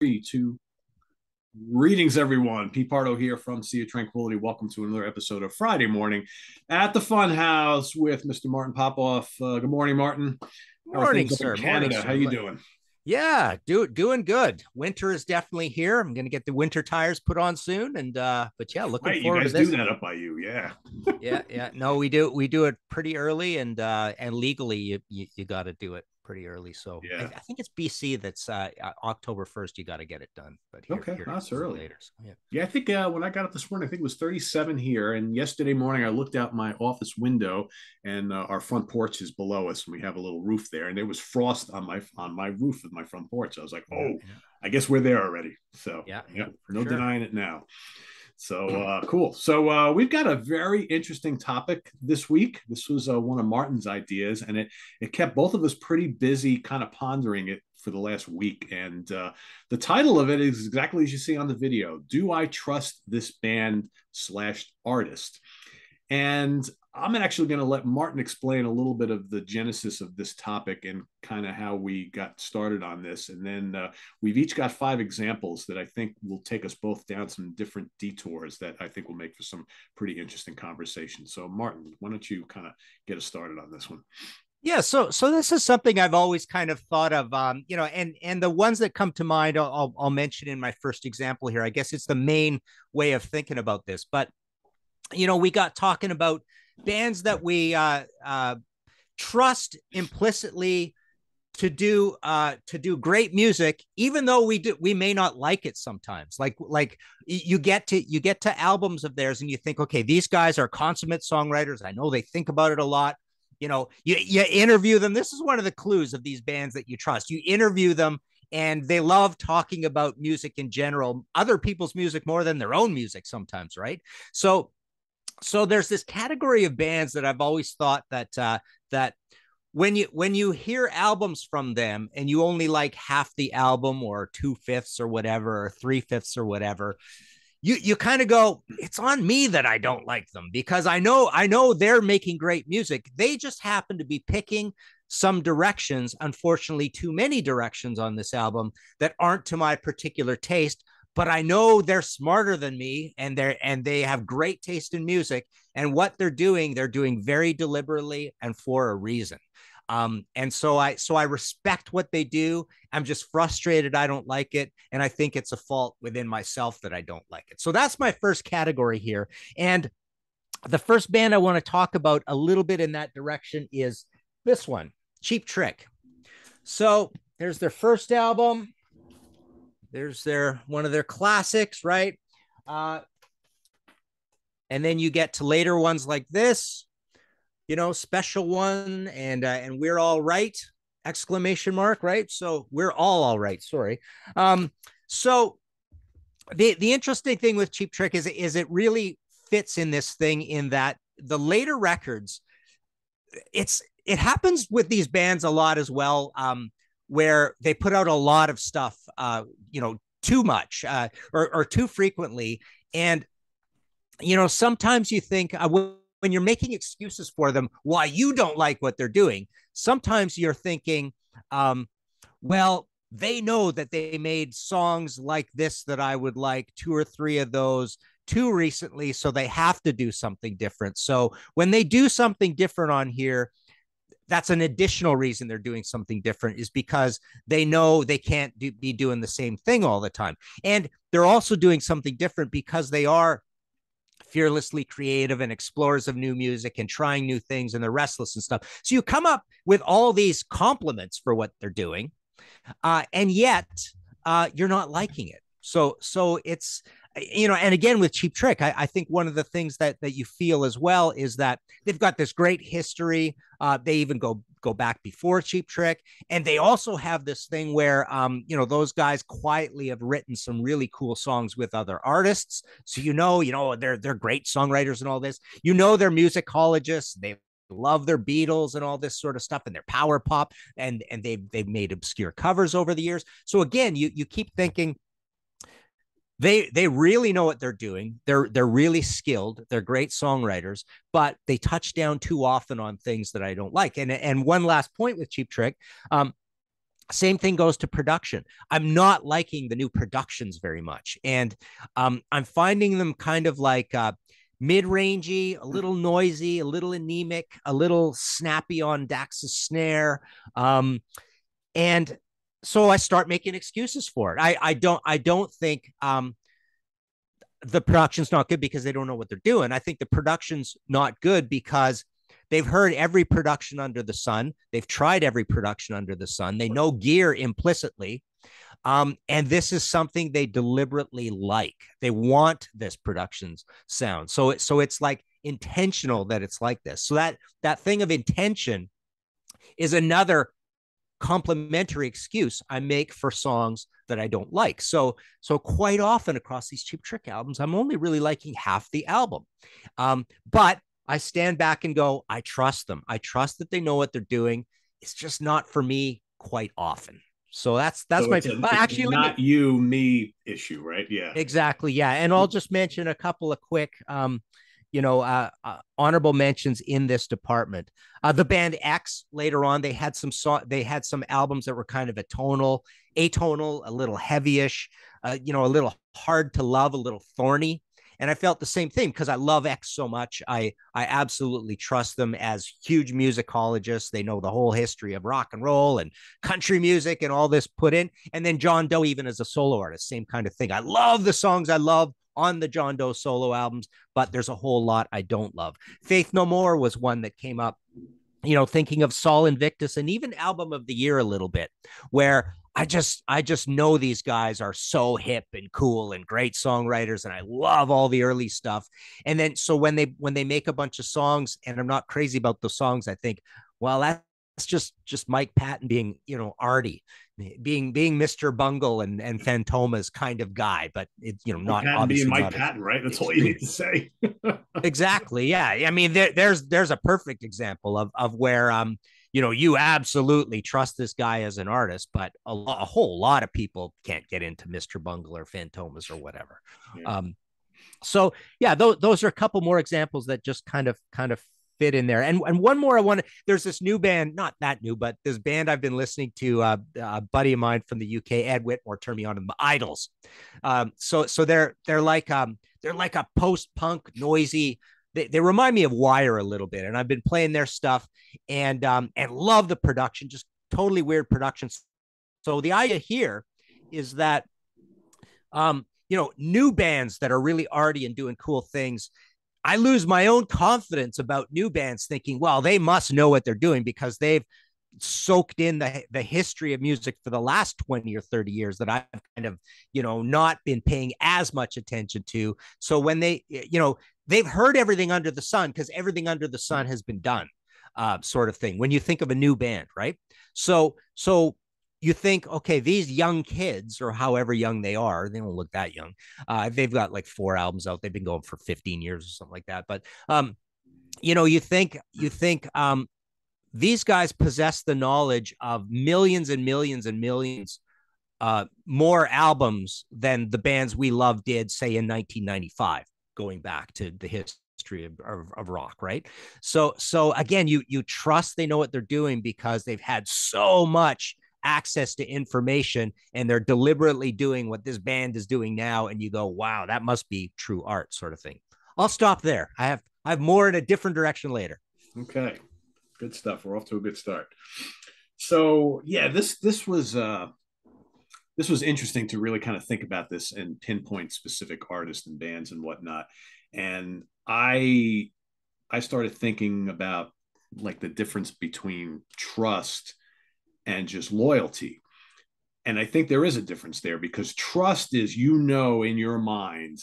three, two. Greetings, everyone. Pete Pardo here from Sea of Tranquility. Welcome to another episode of Friday Morning at the Fun House with Mr. Martin Popoff. Uh, good morning, Martin. Morning, sir. Canada. Morning, How you doing? Yeah, do doing good. Winter is definitely here. I'm gonna get the winter tires put on soon, and uh, but yeah, looking Right, you forward guys to this. do that up by you, yeah. Yeah, yeah. No, we do we do it pretty early, and uh, and legally you you, you got to do it pretty early. So I, Yeah. I think it's BC that's uh, uh, October first. You got to get it done. But here, Okay, here that's it's early. Later. So, yeah. Yeah, I think uh, when I got up this morning, I think it was 37 here. And yesterday morning, I looked out my office window, and uh, our front porch is below us, and we have a little roof there. And there was frost on my on my roof of my front porch. I was like, oh, Yeah. I guess we're there already. So Yeah, yeah, no sure. denying it now. So uh, cool. So uh, we've got a very interesting topic this week. This was uh, one of Martin's ideas, and it it kept both of us pretty busy, kind of pondering it for the last week. And uh, the title of it is exactly as you see on the video: "Do I trust this band slash artist?" And I'm actually going to let Martin explain a little bit of the genesis of this topic and kind of how we got started on this. And then uh, we've each got five examples that I think will take us both down some different detours that I think will make for some pretty interesting conversation. So, Martin, why don't you kind of get us started on this one? Yeah, so so this is something I've always kind of thought of, um, you know, and and the ones that come to mind, I'll I'll mention in my first example here. I guess it's the main way of thinking about this, but you know, we got talking about bands that we uh, uh, trust implicitly to do uh to do great music even though we do we may not like it sometimes. Like like you get to you get to albums of theirs and you think okay these guys are consummate songwriters. I know they think about it a lot. You know you, you interview them. This is one of the clues of these bands that you trust. You interview them and they love talking about music in general other people's music more than their own music sometimes right? So so there's this category of bands that I've always thought that uh, that when you when you hear albums from them and you only like half the album or two fifths or whatever or three fifths or whatever, you you kind of go, it's on me that I don't like them because I know I know they're making great music. They just happen to be picking some directions, unfortunately, too many directions on this album that aren't to my particular taste but I know they're smarter than me and they're and they have great taste in music and what they're doing they're doing very deliberately and for a reason. Um, and so I so I respect what they do. I'm just frustrated I don't like it and I think it's a fault within myself that I don't like it. So that's my first category here. And the first band I want to talk about a little bit in that direction is this one, Cheap Trick. So there's their first album there's their one of their classics, right? Uh, and then you get to later ones like this, you know, special one, and uh, and we're all right! Exclamation mark, right? So we're all all right. Sorry. Um, so the the interesting thing with Cheap Trick is is it really fits in this thing in that the later records, it's it happens with these bands a lot as well. Um, where they put out a lot of stuff, uh, you know, too much uh, or, or too frequently. And, you know, sometimes you think uh, when you're making excuses for them why you don't like what they're doing, sometimes you're thinking, um, well, they know that they made songs like this that I would like, two or three of those too recently. So they have to do something different. So when they do something different on here, that's an additional reason they're doing something different is because they know they can't do, be doing the same thing all the time. And they're also doing something different because they are fearlessly creative and explorers of new music and trying new things and they're restless and stuff. So you come up with all these compliments for what they're doing uh, and yet uh, you're not liking it. So so it's you know and again with cheap trick I, I think one of the things that that you feel as well is that they've got this great history uh, they even go go back before cheap trick and they also have this thing where um, you know those guys quietly have written some really cool songs with other artists. So you know you know they're they're great songwriters and all this. You know they're musicologists they love their Beatles and all this sort of stuff and their power pop and and they've they've made obscure covers over the years. So again you you keep thinking they they really know what they're doing. They're they're really skilled. They're great songwriters, but they touch down too often on things that I don't like. And and one last point with Cheap Trick, um, same thing goes to production. I'm not liking the new productions very much, and um, I'm finding them kind of like uh, mid-rangey, a little noisy, a little anemic, a little snappy on Daxx's snare, um, and so I start making excuses for it. I I don't I don't think um, the production's not good because they don't know what they're doing. I think the production's not good because they've heard every production under the sun. They've tried every production under the sun. They know gear implicitly. Um, and this is something they deliberately like. They want this production's sound. So, it, so it's like intentional that it's like this. So that that thing of intention is another complimentary excuse I make for songs that I don't like. So, so quite often across these Cheap Trick albums, I'm only really liking half the album. Um, but I stand back and go, I trust them. I trust that they know what they're doing. It's just not for me quite often. So that's that's so my a, actually not me, you me issue, right? Yeah, exactly. Yeah, and I'll just mention a couple of quick um, you know, uh, uh, honorable mentions in this department. Uh, the band X later on, they had some so- they had some albums that were kind of atonal, atonal, a little heavyish, uh, you know, a little hard to love, a little thorny. And I felt the same thing because I love X so much. I I absolutely trust them as huge musicologists. They know the whole history of rock and roll and country music and all this put in. And then John Doe, even as a solo artist, same kind of thing. I love the songs I love on the John Doe solo albums, but there's a whole lot I don't love. Faith No More was one that came up, you know, thinking of Sol Invictus and even album of the year a little bit, where I just I just know these guys are so hip and cool and great songwriters and I love all the early stuff. And then so when they when they make a bunch of songs and I'm not crazy about the songs, I think, well, that's just just Mike Patton being, you know, arty being being Mr. Bungle and and Fantomas kind of guy, but it you know not Patton being Mike Patton, right? That's all you need to say. exactly. Yeah. I mean, there, there's there's a perfect example of of where um you know you absolutely trust this guy as an artist, but a, a whole lot of people can't get into Mr. Bungle or Fantomas or whatever. Yeah. Um, so yeah, those those are a couple more examples that just kind of kind of fit in there. And and one more I want to there's this new band, not that new, but this band I've been listening to, uh, a buddy of mine from the UK, Ed Whitmore, turned me on to them, Idles. Um, so so they're they're like um they're like a post-punk noisy they, they remind me of Wire a little bit, and I've been playing their stuff and um and love the production, just totally weird production. So the idea here is that um you know new bands that are really arty and doing cool things I lose my own confidence about new bands thinking, well, they must know what they're doing because they've soaked in the, the history of music for the last 20 or 30 years that I've kind of, you know, not been paying as much attention to. So when they, you know, they've heard everything under the sun because everything under the sun has been done, uh, sort of thing. When you think of a new band, right? So, so you think, okay, these young kids, or however young they are, they don't look that young. Uh, they've got like four albums out. They've been going for 15 years or something like that. But um, you know, you think you think um, these guys possess the knowledge of millions and millions and millions uh, more albums than the bands we love did, say in 1995, going back to the history of, of, of, rock right so so again you you trust they know what they're doing because they've had so much access to information and they're deliberately doing what this band is doing now and you go wow that must be true art sort of thing. I'll stop there. I have i have more in a different direction later. Okay. Good stuff. We're off to a good start. So yeah this this was uh this was interesting to really kind of think about this and pinpoint specific artists and bands and whatnot. And i i started thinking about like the difference between trust and just loyalty. And I think there is a difference there because trust is you know in your mind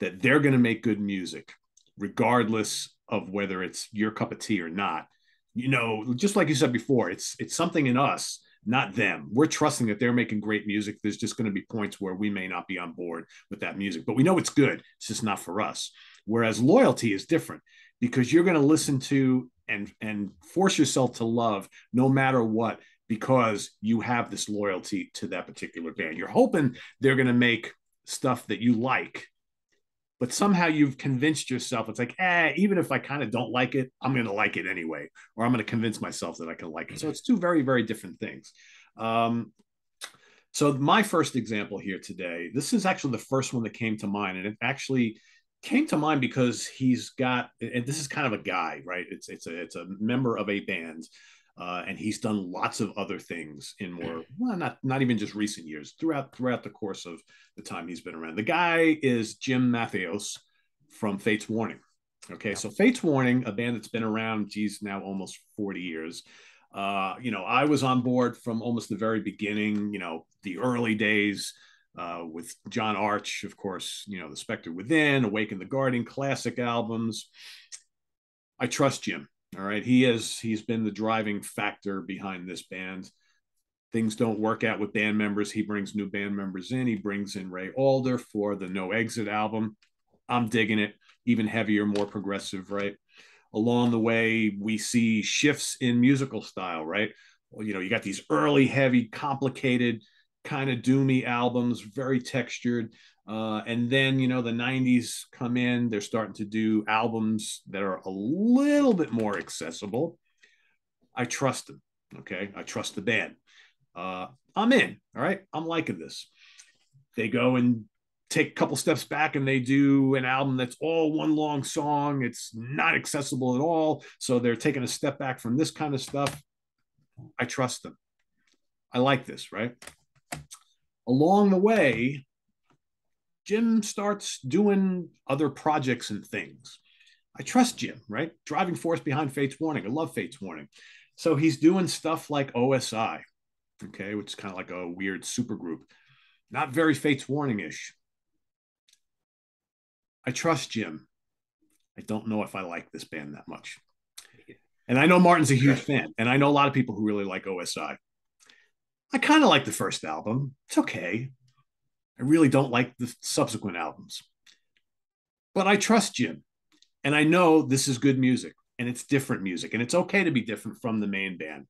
that they're going to make good music, regardless of whether it's your cup of tea or not. You know, just like you said before, it's it's something in us, not them. We're trusting that they're making great music. There's just going to be points where we may not be on board with that music, but we know it's good. It's just not for us. Whereas loyalty is different because you're going to listen to and and force yourself to love no matter what because you have this loyalty to that particular band. You're hoping they're going to make stuff that you like, but somehow you've convinced yourself it's like, eh, even if I kind of don't like it, I'm going to like it anyway, or I'm going to convince myself that I can like it. So it's two very, very different things. Um, so my first example here today, this is actually the first one that came to mind, and it actually came to mind because he's got, and this is kind of a guy, right? It's it's a it's a member of a band, uh, and he's done lots of other things in more, well, not not even just recent years, throughout throughout the course of the time he's been around. The guy is Jim Matheos from Fates Warning. Okay, so Fates Warning, a band that's been around, geez, now almost 40 years. Uh, you know, I was on board from almost the very beginning, you know, the early days uh, with John Arch, of course, you know, The Spectre Within, Awaken the Guardian, classic albums. I trust Jim. All right. He has he's been the driving factor behind this band. Things don't work out with band members. He brings new band members in. He brings in Ray Alder for the No Exit album. I'm digging it. Even heavier, more progressive, right? along the way we see shifts in musical style right well, you know you got these early heavy complicated kind of doomy albums very textured uh, and then you know the 90s come in they're starting to do albums that are a little bit more accessible i trust them okay i trust the band uh, i'm in all right i'm liking this they go and take a couple steps back and they do an album that's all one long song. It's not accessible at all. So they're taking a step back from this kind of stuff. I trust them. I like this, right? Along the way, Jim starts doing other projects and things. I trust Jim, right? Driving force behind Fates Warning. I love Fates Warning. So he's doing stuff like OSI, okay, which is kind of like a weird super group. Not very Fates Warning ish. I trust Jim. I don't know if I like this band that much. And I know Martin's a huge fan, and I know a lot of people who really like OSI. I kind of like the first album. It's okay. I really don't like the subsequent albums. But I trust Jim. And I know this is good music and it's different music. And it's okay to be different from the main band.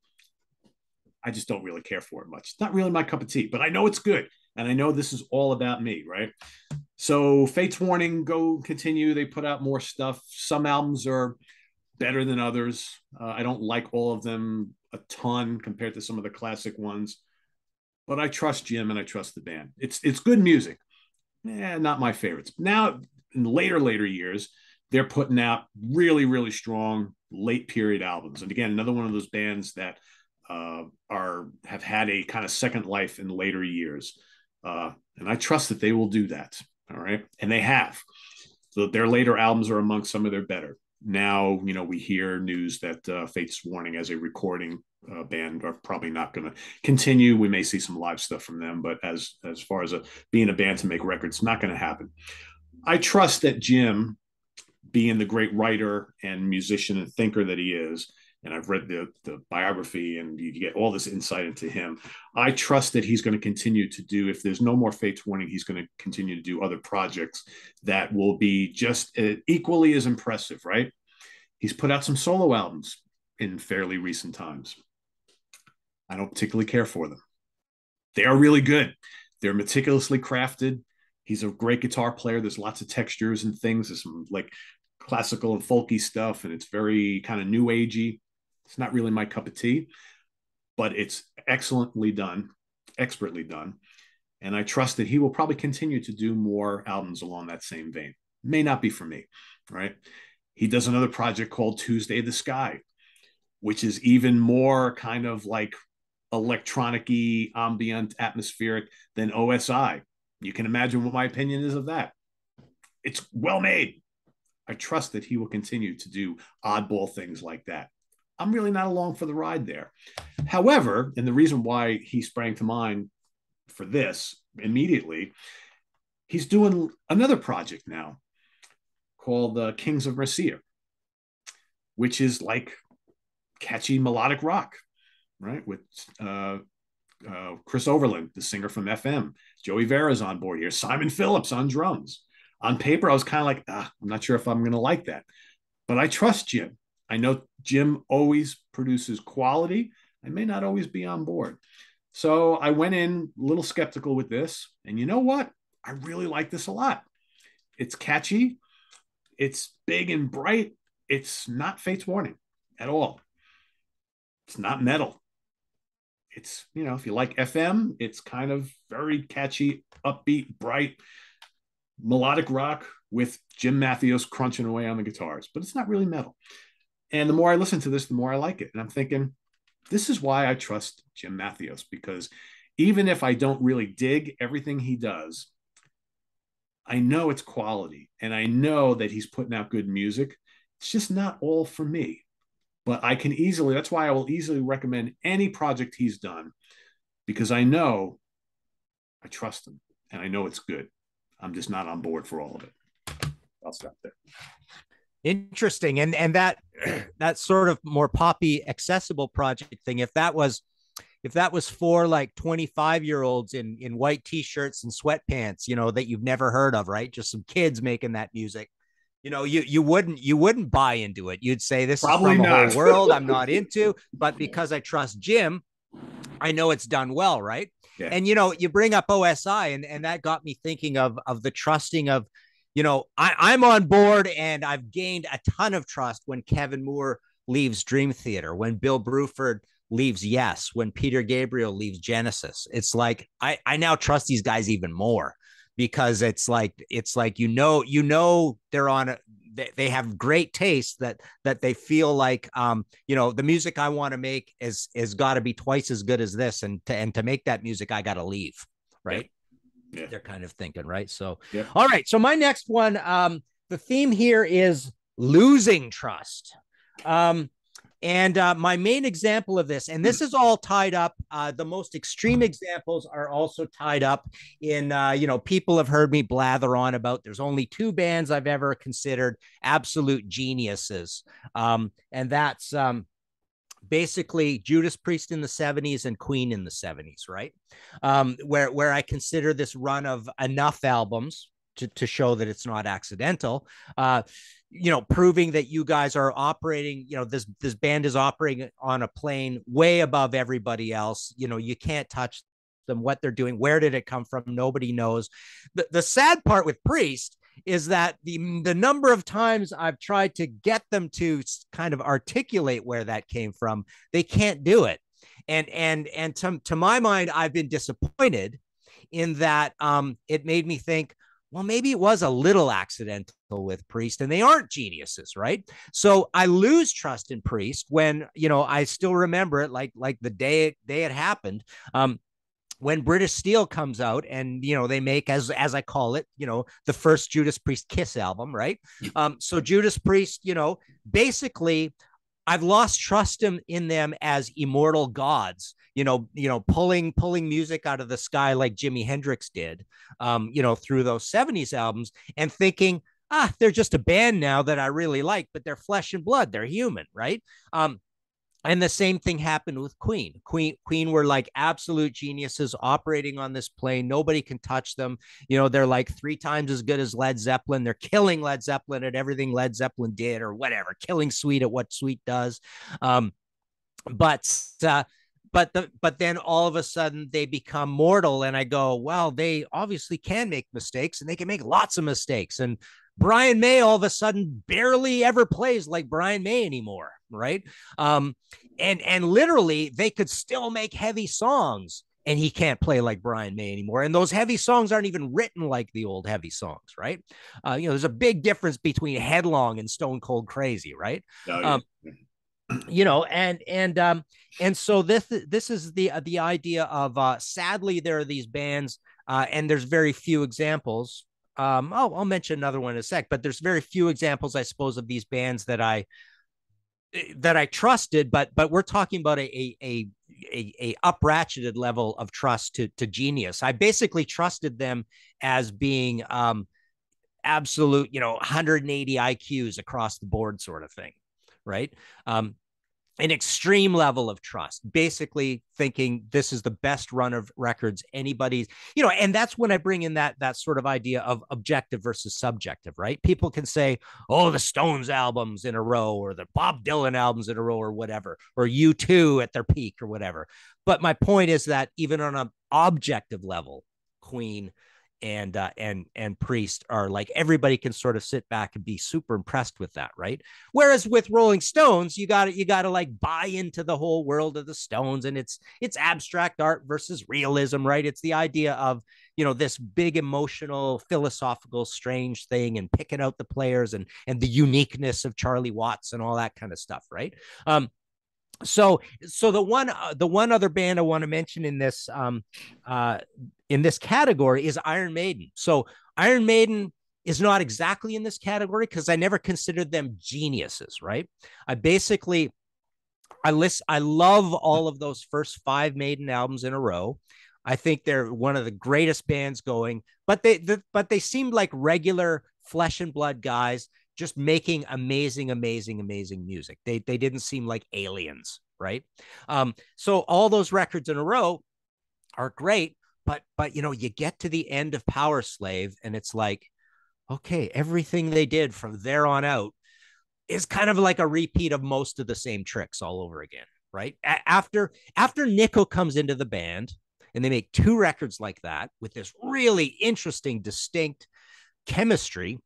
I just don't really care for it much. It's not really my cup of tea, but I know it's good. And I know this is all about me, right? So Fates Warning go continue. They put out more stuff. Some albums are better than others. Uh, I don't like all of them a ton compared to some of the classic ones, but I trust Jim and I trust the band. It's it's good music. Yeah, not my favorites. Now in later later years, they're putting out really really strong late period albums. And again, another one of those bands that uh, are have had a kind of second life in later years. Uh, and I trust that they will do that. All right. And they have. So their later albums are among some of their better. Now, you know, we hear news that uh, Fates Warning as a recording uh, band are probably not going to continue. We may see some live stuff from them, but as as far as a, being a band to make records, not going to happen. I trust that Jim, being the great writer and musician and thinker that he is, and I've read the, the biography and you get all this insight into him. I trust that he's going to continue to do, if there's no more Fates Warning, he's going to continue to do other projects that will be just uh, equally as impressive, right? He's put out some solo albums in fairly recent times. I don't particularly care for them. They are really good. They're meticulously crafted. He's a great guitar player. There's lots of textures and things. There's some like classical and folky stuff, and it's very kind of new agey. It's not really my cup of tea, but it's excellently done, expertly done. And I trust that he will probably continue to do more albums along that same vein. May not be for me, right? He does another project called Tuesday the Sky, which is even more kind of like electronic ambient, atmospheric than OSI. You can imagine what my opinion is of that. It's well made. I trust that he will continue to do oddball things like that. I'm really not along for the ride there. However, and the reason why he sprang to mind for this immediately, he's doing another project now called the Kings of Mercia, which is like catchy melodic rock, right? With uh, uh, Chris Overland, the singer from FM, Joey Vera's on board here, Simon Phillips on drums. On paper, I was kind of like, ah, I'm not sure if I'm going to like that, but I trust Jim. I know Jim always produces quality. I may not always be on board. So I went in a little skeptical with this. And you know what? I really like this a lot. It's catchy, it's big and bright. It's not Fates Warning at all. It's not metal. It's you know if you like fm it's kind of very catchy upbeat bright melodic rock with jim matheos crunching away on the guitars but it's not really metal. And the more i listen to this the more i like it. And i'm thinking this is why i trust jim matheos because even if i don't really dig everything he does i know it's quality and i know that he's putting out good music. It's just not all for me but I can easily, that's why I will easily recommend any project he's done because I know I trust him and I know it's good. I'm just not on board for all of it. I'll stop there. Interesting. And and that that sort of more poppy accessible project thing, if that was if that was for like 25 year olds in in white t-shirts and sweatpants, you know, that you've never heard of, right? Just some kids making that music you know you you wouldn't you wouldn't buy into it you'd say this Probably is from not. whole world i'm not into but because i trust jim i know it's done well right yeah. and you know you bring up osi and and that got me thinking of of the trusting of you know I, i'm on board and i've gained a ton of trust when kevin moore leaves dream theater when bill bruford leaves yes when peter gabriel leaves genesis it's like i i now trust these guys even more because it's like it's like you know you know they're on a, they, they have great taste that that they feel like um you know the music I want to make is is got to be twice as good as this and to and to make that music I got to leave right yeah. Yeah. they're kind of thinking right so yeah. all right so my next one um the theme here is losing trust um and uh, my main example of this, and this is all tied up. Uh, the most extreme examples are also tied up in, uh, you know, people have heard me blather on about. There's only two bands I've ever considered absolute geniuses, um, and that's um, basically Judas Priest in the 70s and Queen in the 70s, right? Um, where where I consider this run of enough albums to, to show that it's not accidental. Uh, you know, proving that you guys are operating, you know, this this band is operating on a plane way above everybody else. You know, you can't touch them, what they're doing, where did it come from? Nobody knows. The, the sad part with Priest is that the the number of times I've tried to get them to kind of articulate where that came from, they can't do it. And and and to, to my mind, I've been disappointed in that um, it made me think, well, maybe it was a little accidental with Priest, and they aren't geniuses, right? So I lose trust in Priest when you know I still remember it like like the day it, day it happened. Um, when British Steel comes out and you know they make as as I call it, you know, the first Judas Priest Kiss album, right? Um, so Judas Priest, you know, basically I've lost trust in, in them as immortal gods, you know, you know, pulling pulling music out of the sky like Jimi Hendrix did, um, you know, through those 70s albums and thinking, ah, they're just a band now that I really like, but they're flesh and blood, they're human, right? Um, and the same thing happened with Queen. Queen Queen were like absolute geniuses operating on this plane. Nobody can touch them. You know, they're like three times as good as Led Zeppelin. They're killing Led Zeppelin at everything Led Zeppelin did or whatever, killing Sweet at what Sweet does. Um, but uh, but the but then all of a sudden they become mortal and i go well they obviously can make mistakes and they can make lots of mistakes and brian may all of a sudden barely ever plays like brian may anymore right? Um, and and literally they could still make heavy songs and he can't play like Brian May anymore. And those heavy songs aren't even written like the old heavy songs, right? Uh, you know, there's a big difference between Headlong and Stone Cold Crazy, right? Oh, yeah. um, you know, and and um, and so this this is the the idea of uh, sadly there are these bands, uh, and there's very few examples. Um, oh, I'll mention another one in a sec, but there's very few examples, I suppose, of these bands that I that I trusted, but but we're talking about a a a, a up ratcheted level of trust to to genius. I basically trusted them as being um, absolute, you know, 180 IQs across the board, sort of thing, right? Um, an extreme level of trust, basically thinking this is the best run of records anybody's, you know, and that's when I bring in that that sort of idea of objective versus subjective, right? People can say, oh, the Stones albums in a row, or the Bob Dylan albums in a row, or whatever, or U2 at their peak, or whatever. But my point is that even on an objective level, Queen and uh, and and priest are like everybody can sort of sit back and be super impressed with that right? Whereas with rolling stones you got to you got to like buy into the whole world of the stones and it's it's abstract art versus realism right? It's the idea of you know this big emotional philosophical strange thing and picking out the players and and the uniqueness of charlie watts and all that kind of stuff right? Um so so the one uh, the one other band i want to mention in this um uh in this category is iron maiden so iron maiden is not exactly in this category because i never considered them geniuses right i basically i list i love all of those first five maiden albums in a row i think they're one of the greatest bands going but they the, but they seemed like regular flesh and blood guys just making amazing, amazing, amazing music. They they didn't seem like aliens, right? Um, so all those records in a row are great, but but you know, you get to the end of Powerslave and it's like, okay, everything they did from there on out is kind of like a repeat of most of the same tricks all over again, right? A- after after Nicko comes into the band and they make two records like that with this really interesting, distinct chemistry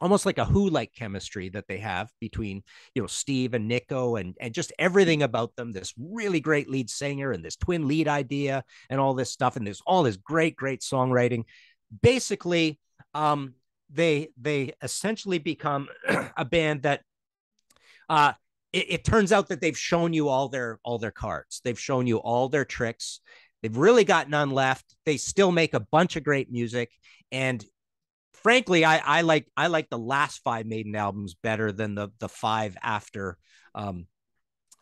almost like a who like chemistry that they have between you know steve and Nicko and and just everything about them this really great lead singer and this twin lead idea and all this stuff and there's all this great great songwriting. Basically um they they essentially become a band that uh it, it turns out that they've shown you all their all their cards. They've shown you all their tricks. They've really got none left. They still make a bunch of great music. And frankly, I, I like I like the last five Maiden albums better than the the five after um,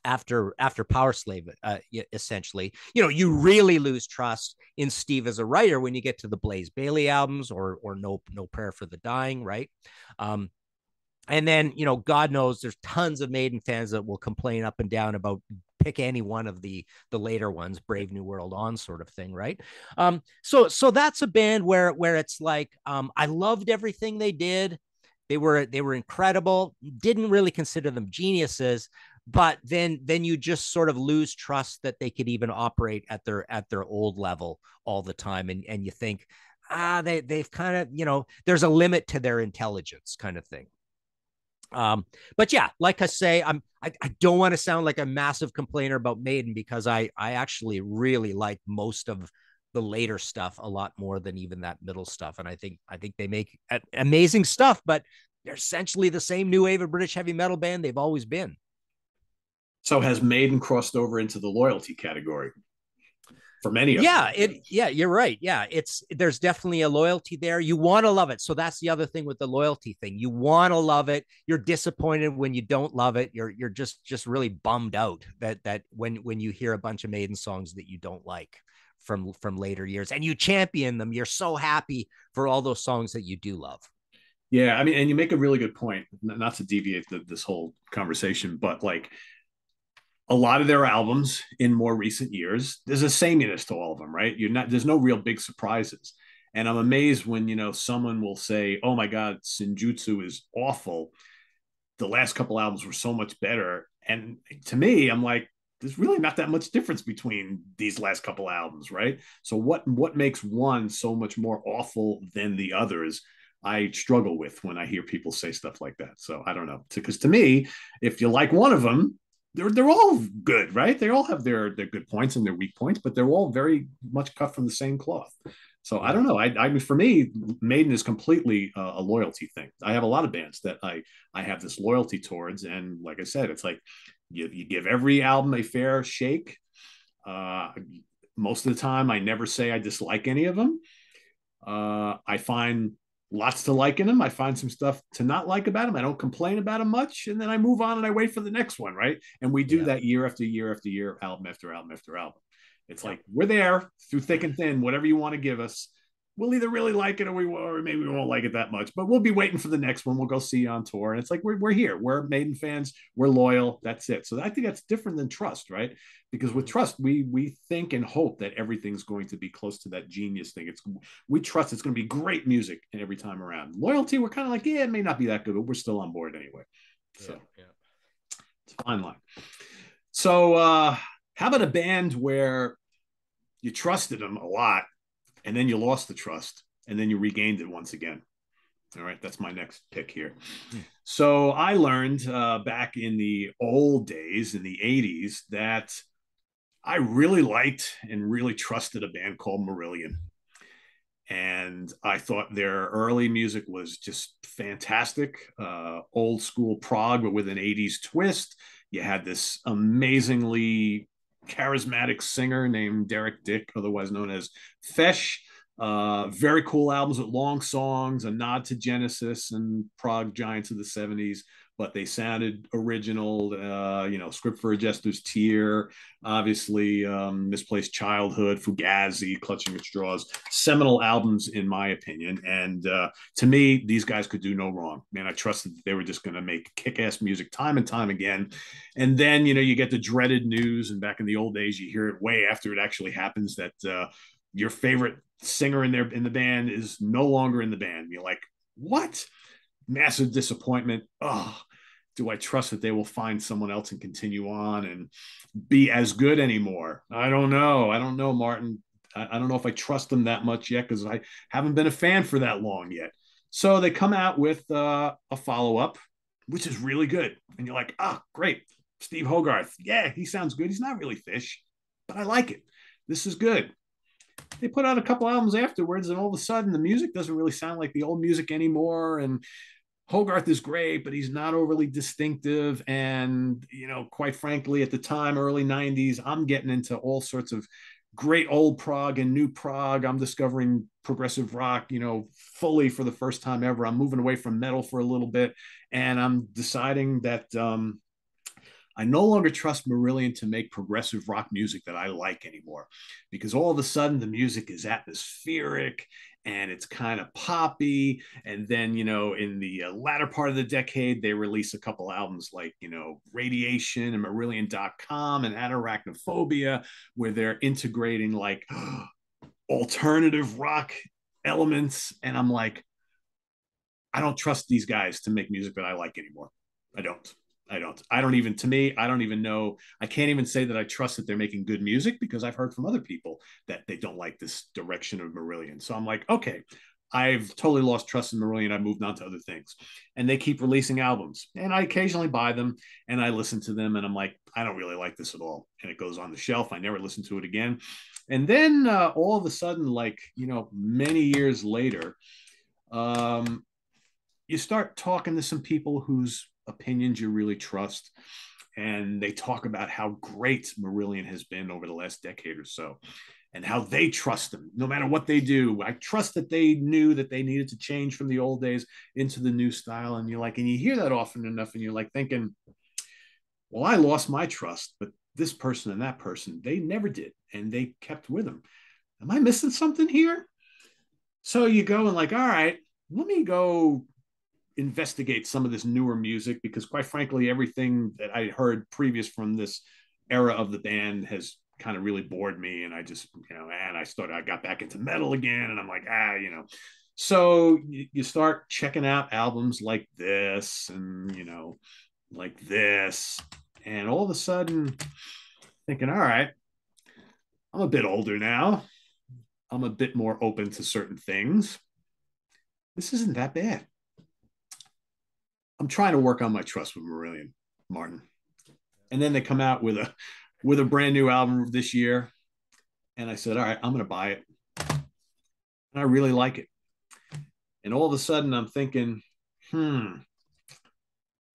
after after Powerslave. Uh, essentially, you know, you really lose trust in Steve as a writer when you get to the Blaze Bayley albums or or No No Prayer for the Dying, right? Um, and then you know, God knows there's tons of Maiden fans that will complain up and down about pick any one of the the later ones brave new world on sort of thing right? Um so so that's a band where where it's like um i loved everything they did. They were they were incredible. Didn't really consider them geniuses but then then you just sort of lose trust that they could even operate at their at their old level all the time. And and you think ah they they've kind of you know there's a limit to their intelligence kind of thing um, but yeah, like I say, I'm I, I don't want to sound like a massive complainer about Maiden because I I actually really like most of the later stuff a lot more than even that middle stuff. And I think I think they make amazing stuff, but they're essentially the same new wave of British heavy metal band they've always been. So has Maiden crossed over into the loyalty category? For many yeah it yeah you're right. Yeah it's there's definitely a loyalty there. You want to love it. So that's the other thing with the loyalty thing. You want to love it. You're disappointed when you don't love it. You're you're just just really bummed out that that when when you hear a bunch of maiden songs that you don't like from from later years and you champion them you're so happy for all those songs that you do love. Yeah i mean and you make a really good point. Not to deviate the, this whole conversation but like a lot of their albums in more recent years, there's a sameness to all of them, right? You're not there's no real big surprises. And I'm amazed when you know someone will say, "Oh my God, Senjutsu is awful." The last couple albums were so much better, and to me, I'm like, there's really not that much difference between these last couple albums, right? So what what makes one so much more awful than the others? I struggle with when I hear people say stuff like that. So I don't know, because to me, if you like one of them, they're they're all good, right? They all have their their good points and their weak points, but they're all very much cut from the same cloth. So I don't know. I, I mean, for me, Maiden is completely uh, a loyalty thing. I have a lot of bands that I I have this loyalty towards, and like I said, it's like you, you give every album a fair shake. Uh, most of the time, I never say I dislike any of them. Uh, I find lots to like in them. I find some stuff to not like about them. I don't complain about them much, and then I move on and I wait for the next one, right? And we do yeah. that year after year after year, album after album after album. It's yeah. like we're there through thick and thin, whatever you want to give us we'll either really like it or we will or maybe we won't like it that much. But we'll be waiting for the next one. We'll go see you on tour, and it's like we're we're here. We're Maiden fans. We're loyal. That's it. So I think that's different than trust, right? Because with trust, we we think and hope that everything's going to be close to that genius thing. It's we trust it's going to be great music and every time around. Loyalty, we're kind of like, yeah, it may not be that good, but we're still on board anyway. So yeah, yeah. it's a fine line. So uh, how about a band where you trusted them a lot and then you lost the trust and then you regained it once again. All right, that's my next pick here. Hmm. So I learned uh, back in the old days, in the 80s, that I really liked and really trusted a band called Marillion. And I thought their early music was just fantastic, uh, old school prog, but with an 80s twist. You had this amazingly charismatic singer named Derek Dick, otherwise known as Fish. Uh, very cool albums with long songs, a nod to Genesis and prog giants of the 70s, but they sounded original. Uh, you know, Script for a Jester's Tear, obviously, um, Misplaced Childhood, Fugazi, Clutching at Straws, seminal albums, in my opinion. And uh, to me, these guys could do no wrong. Man, I trusted that they were just going to make kick ass music time and time again. And then, you know, you get the dreaded news, and back in the old days, you hear it way after it actually happens that uh, your favorite singer in there in the band is no longer in the band. You're like, what? Massive disappointment. Oh, do I trust that they will find someone else and continue on and be as good anymore? I don't know. I don't know, Martin. I, I don't know if I trust them that much yet because I haven't been a fan for that long yet. So they come out with uh, a follow up, which is really good. And you're like, ah, oh, great. Steve Hogarth. Yeah, he sounds good. He's not really fish, but I like it. This is good they put out a couple albums afterwards, and all of a sudden the music doesn't really sound like the old music anymore. And Hogarth is great, but he's not overly distinctive. And, you know, quite frankly, at the time, early 90s, I'm getting into all sorts of great old prog and new prog. I'm discovering progressive rock, you know, fully for the first time ever. I'm moving away from metal for a little bit. And I'm deciding that um, I no longer trust Marillion to make progressive rock music that I like anymore because all of a sudden the music is atmospheric and it's kind of poppy. And then, you know, in the uh, latter part of the decade, they release a couple albums like, you know, Radiation and Marillion.com and Anoraknophobia, where they're integrating like alternative rock elements. And I'm like, I don't trust these guys to make music that I like anymore. I don't. I don't. I don't even. To me, I don't even know. I can't even say that I trust that they're making good music because I've heard from other people that they don't like this direction of Marillion. So I'm like, okay, I've totally lost trust in Marillion. I moved on to other things, and they keep releasing albums, and I occasionally buy them and I listen to them, and I'm like, I don't really like this at all, and it goes on the shelf. I never listen to it again, and then uh, all of a sudden, like you know, many years later, um, you start talking to some people whose opinions you really trust. And they talk about how great Marillion has been over the last decade or so and how they trust them no matter what they do. I trust that they knew that they needed to change from the old days into the new style. And you're like, and you hear that often enough, and you're like thinking, well, I lost my trust, but this person and that person, they never did. And they kept with them. Am I missing something here? So you go and like, all right, let me go investigate some of this newer music because quite frankly everything that i heard previous from this era of the band has kind of really bored me and i just you know and i started i got back into metal again and i'm like ah you know. So you, start checking out albums like this and you know like this and all of a sudden thinking all right i'm a bit older now. I'm a bit more open to certain things. This isn't that bad I'm trying to work on my trust with Marillion Martin. And then they come out with a with a brand new album this year. And I said, all right, I'm gonna buy it. And I really like it. And all of a sudden I'm thinking, hmm,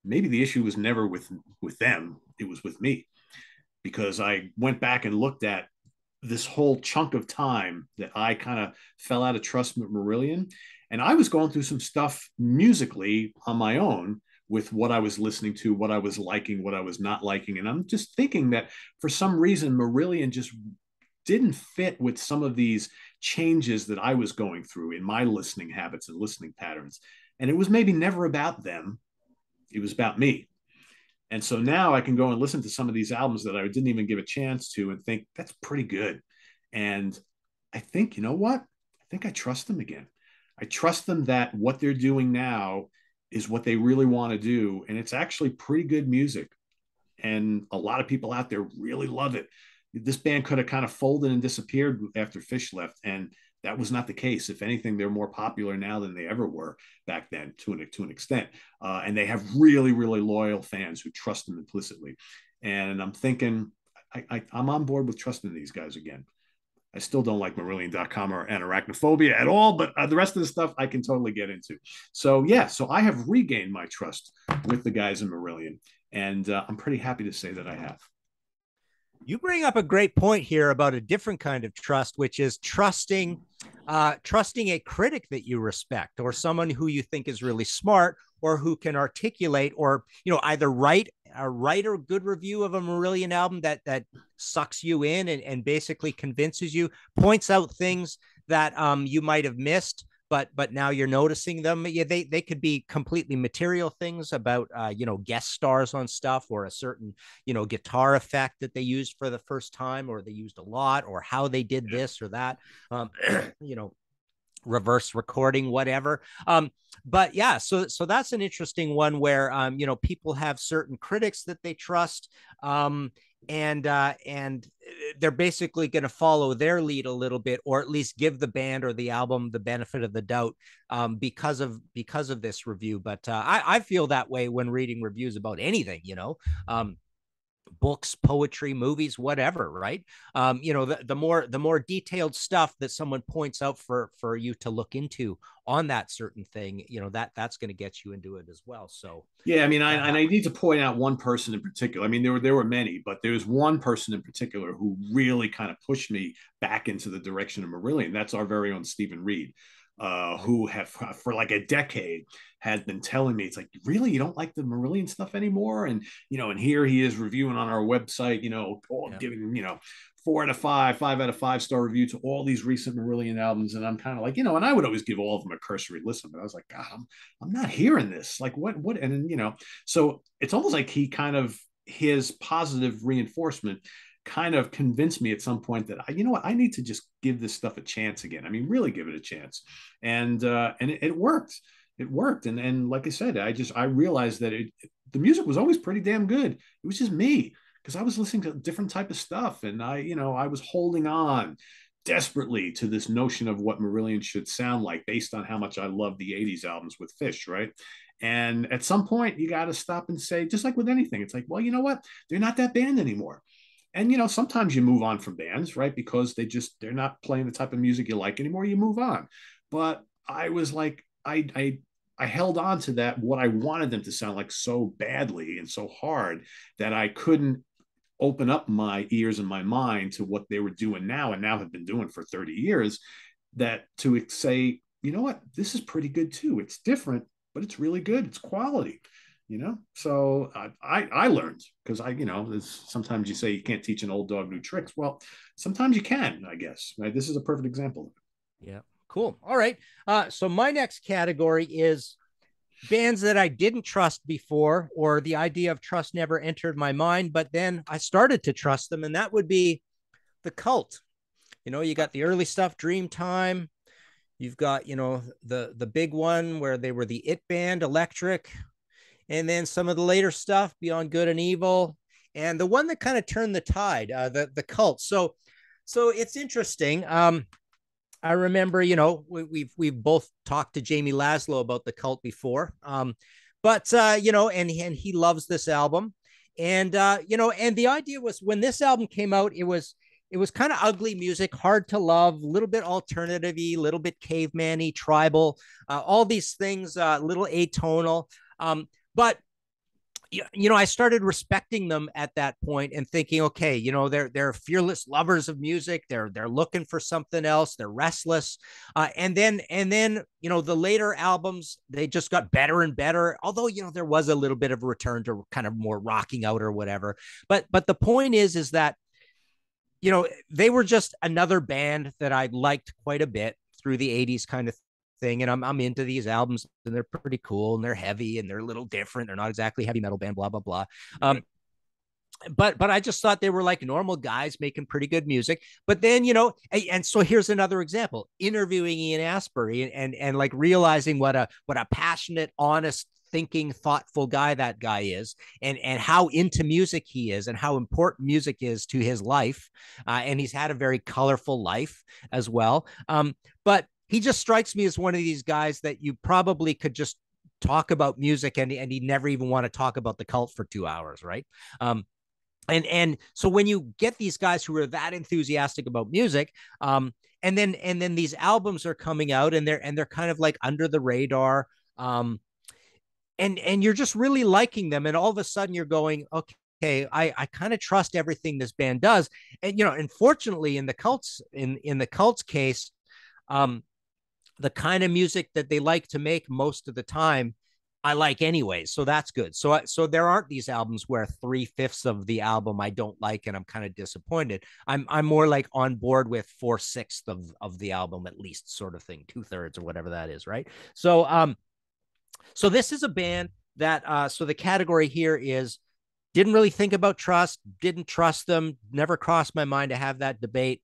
maybe the issue was never with with them, it was with me. Because I went back and looked at this whole chunk of time that I kind of fell out of trust with Marillion. And I was going through some stuff musically on my own with what I was listening to, what I was liking, what I was not liking. And I'm just thinking that for some reason, Marillion just didn't fit with some of these changes that I was going through in my listening habits and listening patterns. And it was maybe never about them, it was about me. And so now I can go and listen to some of these albums that I didn't even give a chance to and think that's pretty good. And I think, you know what? I think I trust them again. I trust them that what they're doing now is what they really want to do. And it's actually pretty good music. And a lot of people out there really love it. This band could have kind of folded and disappeared after Fish left. And That was not the case. If anything, they're more popular now than they ever were back then, to an to an extent. Uh, and they have really, really loyal fans who trust them implicitly. And I'm thinking, I, I, I'm on board with trusting these guys again. I still don't like Marillion.com or Anoraknophobia at all, but uh, the rest of the stuff I can totally get into. So, yeah, so I have regained my trust with the guys in Marillion, and uh, I'm pretty happy to say that I have. You bring up a great point here about a different kind of trust, which is trusting, uh, trusting a critic that you respect or someone who you think is really smart or who can articulate or you know either write a write a good review of a Marillion album that that sucks you in and, and basically convinces you, points out things that um, you might have missed, but but now you're noticing them. Yeah, they they could be completely material things about uh, you know guest stars on stuff or a certain you know guitar effect that they used for the first time or they used a lot or how they did this or that. Um, you know, reverse recording whatever um but yeah so so that's an interesting one where um you know people have certain critics that they trust um and uh and uh, they're basically going to follow their lead a little bit or at least give the band or the album the benefit of the doubt um because of because of this review. But uh, i i feel that way when reading reviews about anything you know? Um books poetry movies whatever right? Um, you know the, the more the more detailed stuff that someone points out for for you to look into on that certain thing you know that that's going to get you into it as well so yeah i mean I, uh, and i need to point out one person in particular i mean there were there were many but there was one person in particular who really kind of pushed me back into the direction of marillion that's our very own stephen reed uh, who have for like a decade has been telling me it's like really? You don't like the Marillion stuff anymore? And you know and here he is reviewing on our website you know yeah. giving you know four out of five five out of five star review to all these recent Marillion albums. And I'm kind of like you know and I would always give all of them a cursory listen but I was like God I'm I'm not hearing this. Like what what? And you know so it's almost like he kind of his positive reinforcement kind of convinced me at some point that I, you know what, I need to just give this stuff a chance again. I mean, really give it a chance. And uh, and it, it worked. It worked. And and like I said, I just I realized that it, the music was always pretty damn good. It was just me because I was listening to different type of stuff, and I you know I was holding on desperately to this notion of what Marillion should sound like based on how much I love the 80s albums with Fish, right? And at some point, you got to stop and say, just like with anything, it's like, well, you know what? They're not that band anymore and you know sometimes you move on from bands right? Because they just they're not playing the type of music you like anymore you move on. But i was like i i i held on to that what i wanted them to sound like so badly and so hard that i couldn't open up my ears and my mind to what they were doing now and now have been doing for 30 years that to say you know what? This is pretty good too. It's different but it's really good. It's quality you know? So i i, I learned because i you know sometimes you say you can't teach an old dog new tricks. Well sometimes you can i guess right? This is a perfect example yeah. Cool. All right. Uh so my next category is bands that i didn't trust before or the idea of trust never entered my mind but then i started to trust them and that would be the cult. You know you got the early stuff dreamtime you've got you know the the big one where they were the it band electric and then some of the later stuff beyond good and evil and the one that kind of turned the tide uh, the the cult. So so it's interesting. Um i remember you know we, we've we've both talked to jamie laszlo about the cult before. Um but uh you know and and he loves this album. And uh you know and the idea was when this album came out it was it was kind of ugly music, hard to love, a little bit alternative-y, a little bit caveman-y, tribal, uh, all these things, a uh, little atonal. Um, but you know, I started respecting them at that point and thinking, okay, you know, they're they're fearless lovers of music. They're they're looking for something else. They're restless, uh, and then and then you know the later albums they just got better and better. Although you know there was a little bit of a return to kind of more rocking out or whatever. But but the point is is that you know they were just another band that I liked quite a bit through the 80s kind of thing and I'm, I'm into these albums and they're pretty cool and they're heavy and they're a little different they're not exactly heavy metal band blah blah blah um, but but I just thought they were like normal guys making pretty good music. But then you know, and, so here's another example: interviewing Ian Astbury and, and and like realizing what a what a passionate, honest thinking, thoughtful guy that guy is, and and how into music he is, and how important music is to his life. Uh, and he's had a very colorful life as well. Um, but he just strikes me as one of these guys that you probably could just talk about music and, and he'd never even want to talk about the cult for two hours, right? Um, and and so when you get these guys who are that enthusiastic about music, um, and then and then these albums are coming out and they're and they're kind of like under the radar, um, and and you're just really liking them, and all of a sudden you're going, okay. Okay, I, I kind of trust everything this band does, and you know, unfortunately, in the cults in in the cults case, um, the kind of music that they like to make most of the time I like anyways. So that's good. So so there aren't these albums where three fifths of the album I don't like and I'm kind of disappointed. I'm I'm more like on board with four sixths of of the album at least, sort of thing, two thirds or whatever that is, right? So um, so this is a band that uh, so the category here is didn't really think about trust, didn't trust them, never crossed my mind to have that debate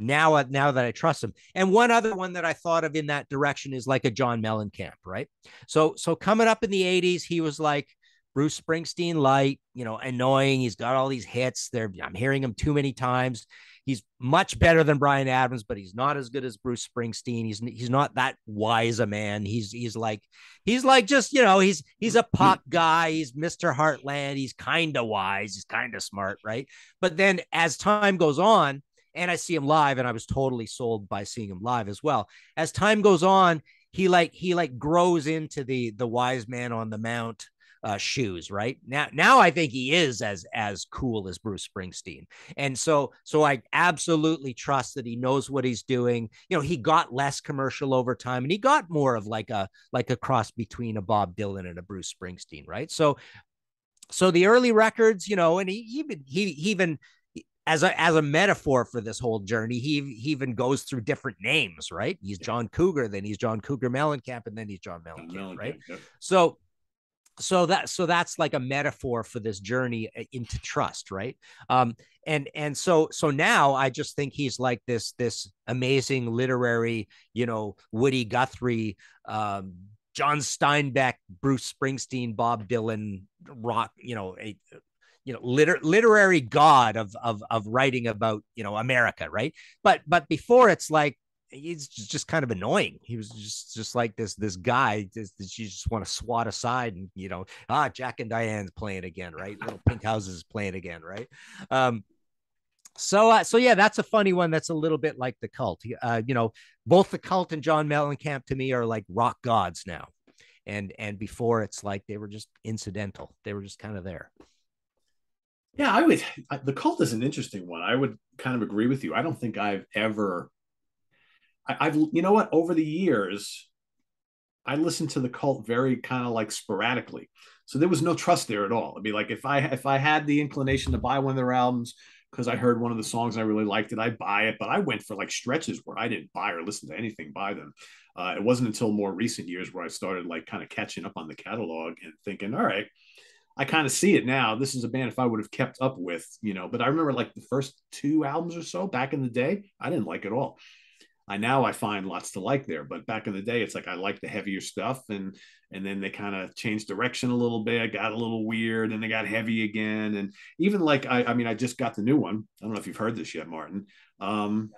now uh, now that I trust him. And one other one that I thought of in that direction is like a John Mellencamp, right? So so coming up in the 80s, he was like Bruce Springsteen light, you know, annoying. He's got all these hits. There, I'm hearing him too many times. He's much better than Bryan Adams, but he's not as good as Bruce Springsteen. He's he's not that wise a man. He's he's like he's like just you know he's he's a pop guy. He's Mr. Heartland. He's kind of wise. He's kind of smart, right? But then as time goes on, and I see him live, and I was totally sold by seeing him live as well. As time goes on, he like he like grows into the the wise man on the mount uh, shoes right? Now now i think he is as as cool as bruce springsteen. And so so i absolutely trust that he knows what he's doing. You know he got less commercial over time and he got more of like a like a cross between a bob dylan and a bruce springsteen right? So so the early records you know and he even he, he even as a as a metaphor for this whole journey, he, he even goes through different names, right? He's John Cougar, then he's John Cougar Mellencamp, and then he's John Mellencamp, Mellencamp right? So so that so that's like a metaphor for this journey uh, into trust right um and and so so now i just think he's like this this amazing literary you know woody guthrie um john steinbeck bruce springsteen bob dylan rock you know a you know liter- literary god of of of writing about you know America, right? But but before it's like he's just kind of annoying. He was just just like this this guy that you just want to swat aside and you know ah Jack and Diane's playing again, right? Little Pink Houses playing again, right? Um, so uh, so yeah, that's a funny one. That's a little bit like the cult. Uh, you know, both the cult and John Mellencamp to me are like rock gods now, and and before it's like they were just incidental. They were just kind of there. Yeah, I would. The cult is an interesting one. I would kind of agree with you. I don't think I've ever. I, have you know what over the years, I listened to the cult very kind of like sporadically, so there was no trust there at all. I'd be like, if I if I had the inclination to buy one of their albums because I heard one of the songs I really liked it, I'd buy it. But I went for like stretches where I didn't buy or listen to anything by them. Uh, it wasn't until more recent years where I started like kind of catching up on the catalog and thinking, all right I kind of see it now. This is a band if I would have kept up with, you know, but I remember like the first two albums or so back in the day, I didn't like it all. I now I find lots to like there, but back in the day, it's like I like the heavier stuff, and and then they kind of changed direction a little bit, got a little weird, and they got heavy again, and even like I, I mean, I just got the new one. I don't know if you've heard this yet, Martin. Um,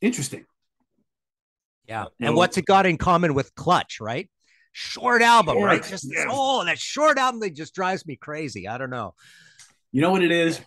interesting. Yeah, and what's it got in common with Clutch, right? Short album, right? Just yes. oh, that short album that just drives me crazy. I don't know. You know what it is?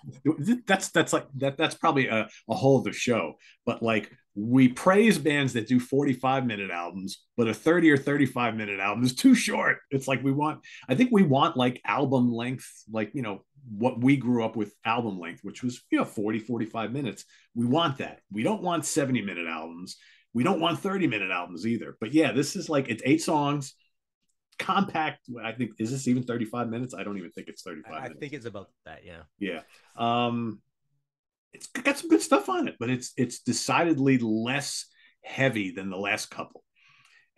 That's that's like that. That's probably a, a whole other show. But like we praise bands that do 45 minute albums, but a 30 or 35 minute album is too short. It's like we want, I think we want like album length, like, you know, what we grew up with album length, which was, you know, 40, 45 minutes. We want that. We don't want 70 minute albums. We don't want 30 minute albums either. But yeah, this is like, it's eight songs compact. I think is this even 35 minutes? I don't even think it's 35 I, minutes. think it's about that, yeah. Yeah. Um it's got some good stuff on it, but it's it's decidedly less heavy than the last couple.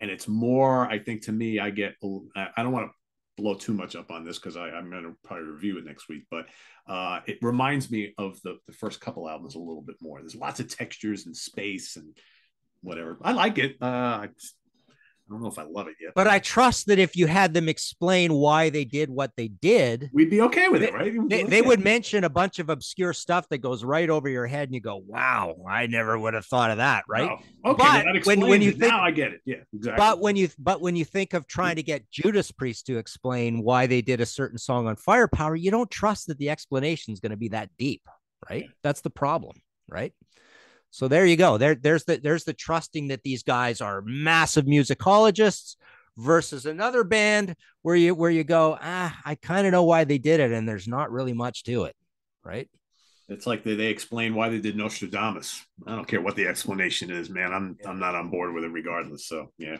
And it's more, I think to me, I get I don't want to blow too much up on this because I'm going to probably review it next week, but uh, it reminds me of the, the first couple albums a little bit more. There's lots of textures and space and whatever. I like it. Uh, I don't know if I love it yet. But I trust that if you had them explain why they did what they did, we'd be okay with they, it, right? They, they, would mention a bunch of obscure stuff that goes right over your head, and you go, "Wow, I never would have thought of that." Right? No. Okay, but well, when when you think, now I get it. Yeah, exactly. But when you but when you think of trying to get Judas Priest to explain why they did a certain song on Firepower, you don't trust that the explanation is going to be that deep, right? Yeah. That's the problem, right? So there you go. There, there's the there's the trusting that these guys are massive musicologists versus another band where you where you go, ah, I kind of know why they did it, and there's not really much to it, right? It's like they, they explain why they did Nostradamus. I don't care what the explanation is, man. I'm yeah. I'm not on board with it regardless. So yeah.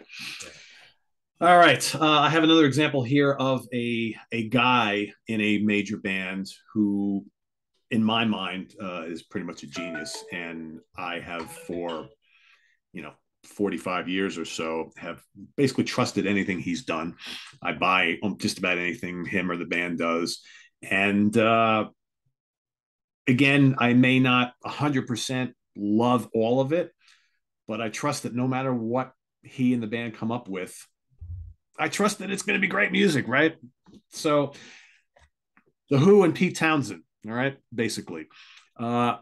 All right. Uh, I have another example here of a a guy in a major band who in my mind, uh, is pretty much a genius. And I have for, you know, 45 years or so have basically trusted anything he's done. I buy just about anything him or the band does. And uh, again, I may not 100% love all of it, but I trust that no matter what he and the band come up with, I trust that it's going to be great music, right? So, The Who and Pete Townshend, all right, basically. Uh,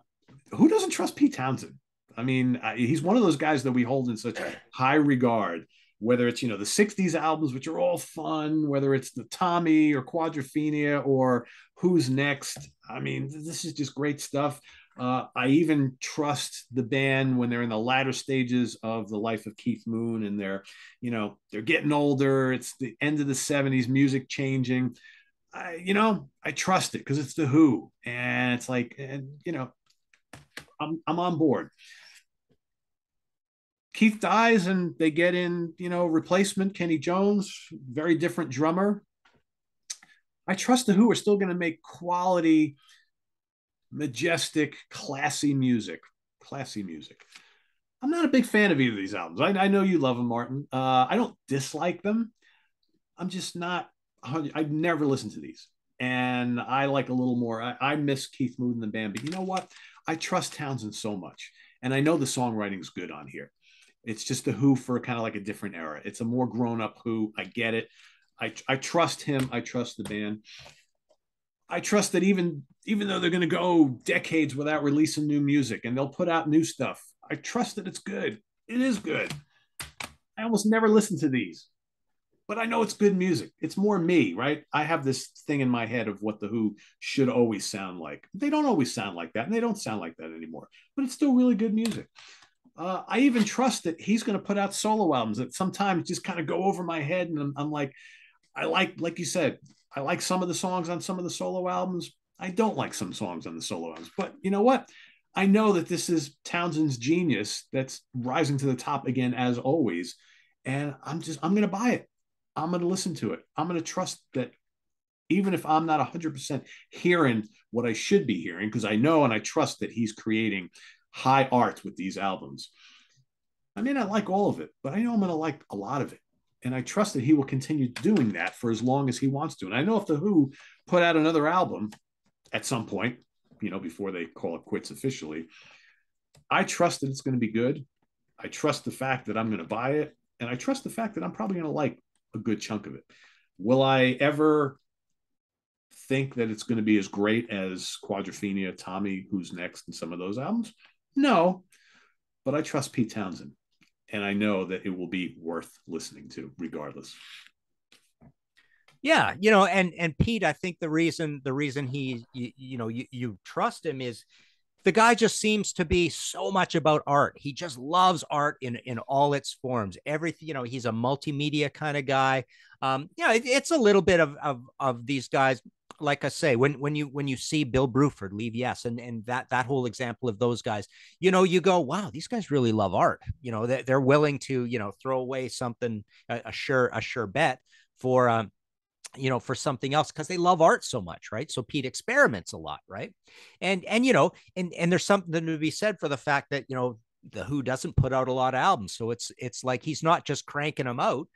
who doesn't trust Pete Townshend? I mean, he's one of those guys that we hold in such high regard. Whether it's you know the '60s albums, which are all fun, whether it's the Tommy or Quadrophenia or Who's Next. I mean, this is just great stuff. Uh, I even trust the band when they're in the latter stages of the life of Keith Moon and they're, you know, they're getting older. It's the end of the 70s, music changing. I, you know, I trust it because it's the Who, and it's like, and you know, I'm I'm on board. Keith dies, and they get in, you know, replacement Kenny Jones, very different drummer. I trust the Who are still going to make quality, majestic, classy music. Classy music. I'm not a big fan of either of these albums. I, I know you love them, Martin. Uh, I don't dislike them. I'm just not I've never listened to these, and I like a little more. I, I miss Keith Moon in the band, but you know what? I trust Townshend so much, and I know the songwriting's good on here. It's just a Who for kind of like a different era. It's a more grown up Who. I get it. I I trust him. I trust the band. I trust that even even though they're going to go decades without releasing new music and they'll put out new stuff, I trust that it's good. It is good. I almost never listen to these but I know it's good music. It's more me, right? I have this thing in my head of what the Who should always sound like. They don't always sound like that, and they don't sound like that anymore. But it's still really good music. Uh, I even trust that he's going to put out solo albums that sometimes just kind of go over my head, and I'm, I'm like, I like, like you said, I like some of the songs on some of the solo albums. I don't like some songs on the solo albums, but you know what? I know that this is Townshend's genius that's rising to the top again, as always. And I'm just, I'm going to buy it. I'm going to listen to it. I'm going to trust that even if I'm not 100% hearing what I should be hearing, because I know and I trust that he's creating high art with these albums. I may not like all of it, but I know I'm going to like a lot of it. And I trust that he will continue doing that for as long as he wants to. And I know if The Who put out another album at some point, you know, before they call it quits officially, I trust that it's going to be good. I trust the fact that I'm going to buy it. And I trust the fact that I'm probably going to like a good chunk of it. Will I ever think that it's going to be as great as Quadrophenia, Tommy, Who's Next, and some of those albums? No, but I trust Pete Townshend, and I know that it will be worth listening to regardless. Yeah, you know, and and Pete, I think the reason the reason he you, you know you, you trust him is the guy just seems to be so much about art. He just loves art in in all its forms. Everything, you know, he's a multimedia kind of guy. Um, yeah, it, it's a little bit of of of these guys. Like I say, when when you when you see Bill Bruford leave Yes, and and that that whole example of those guys, you know, you go, wow, these guys really love art. You know, they're, they're willing to you know throw away something a, a sure a sure bet for um you know for something else because they love art so much right so pete experiments a lot right and and you know and and there's something to be said for the fact that you know the who doesn't put out a lot of albums so it's it's like he's not just cranking them out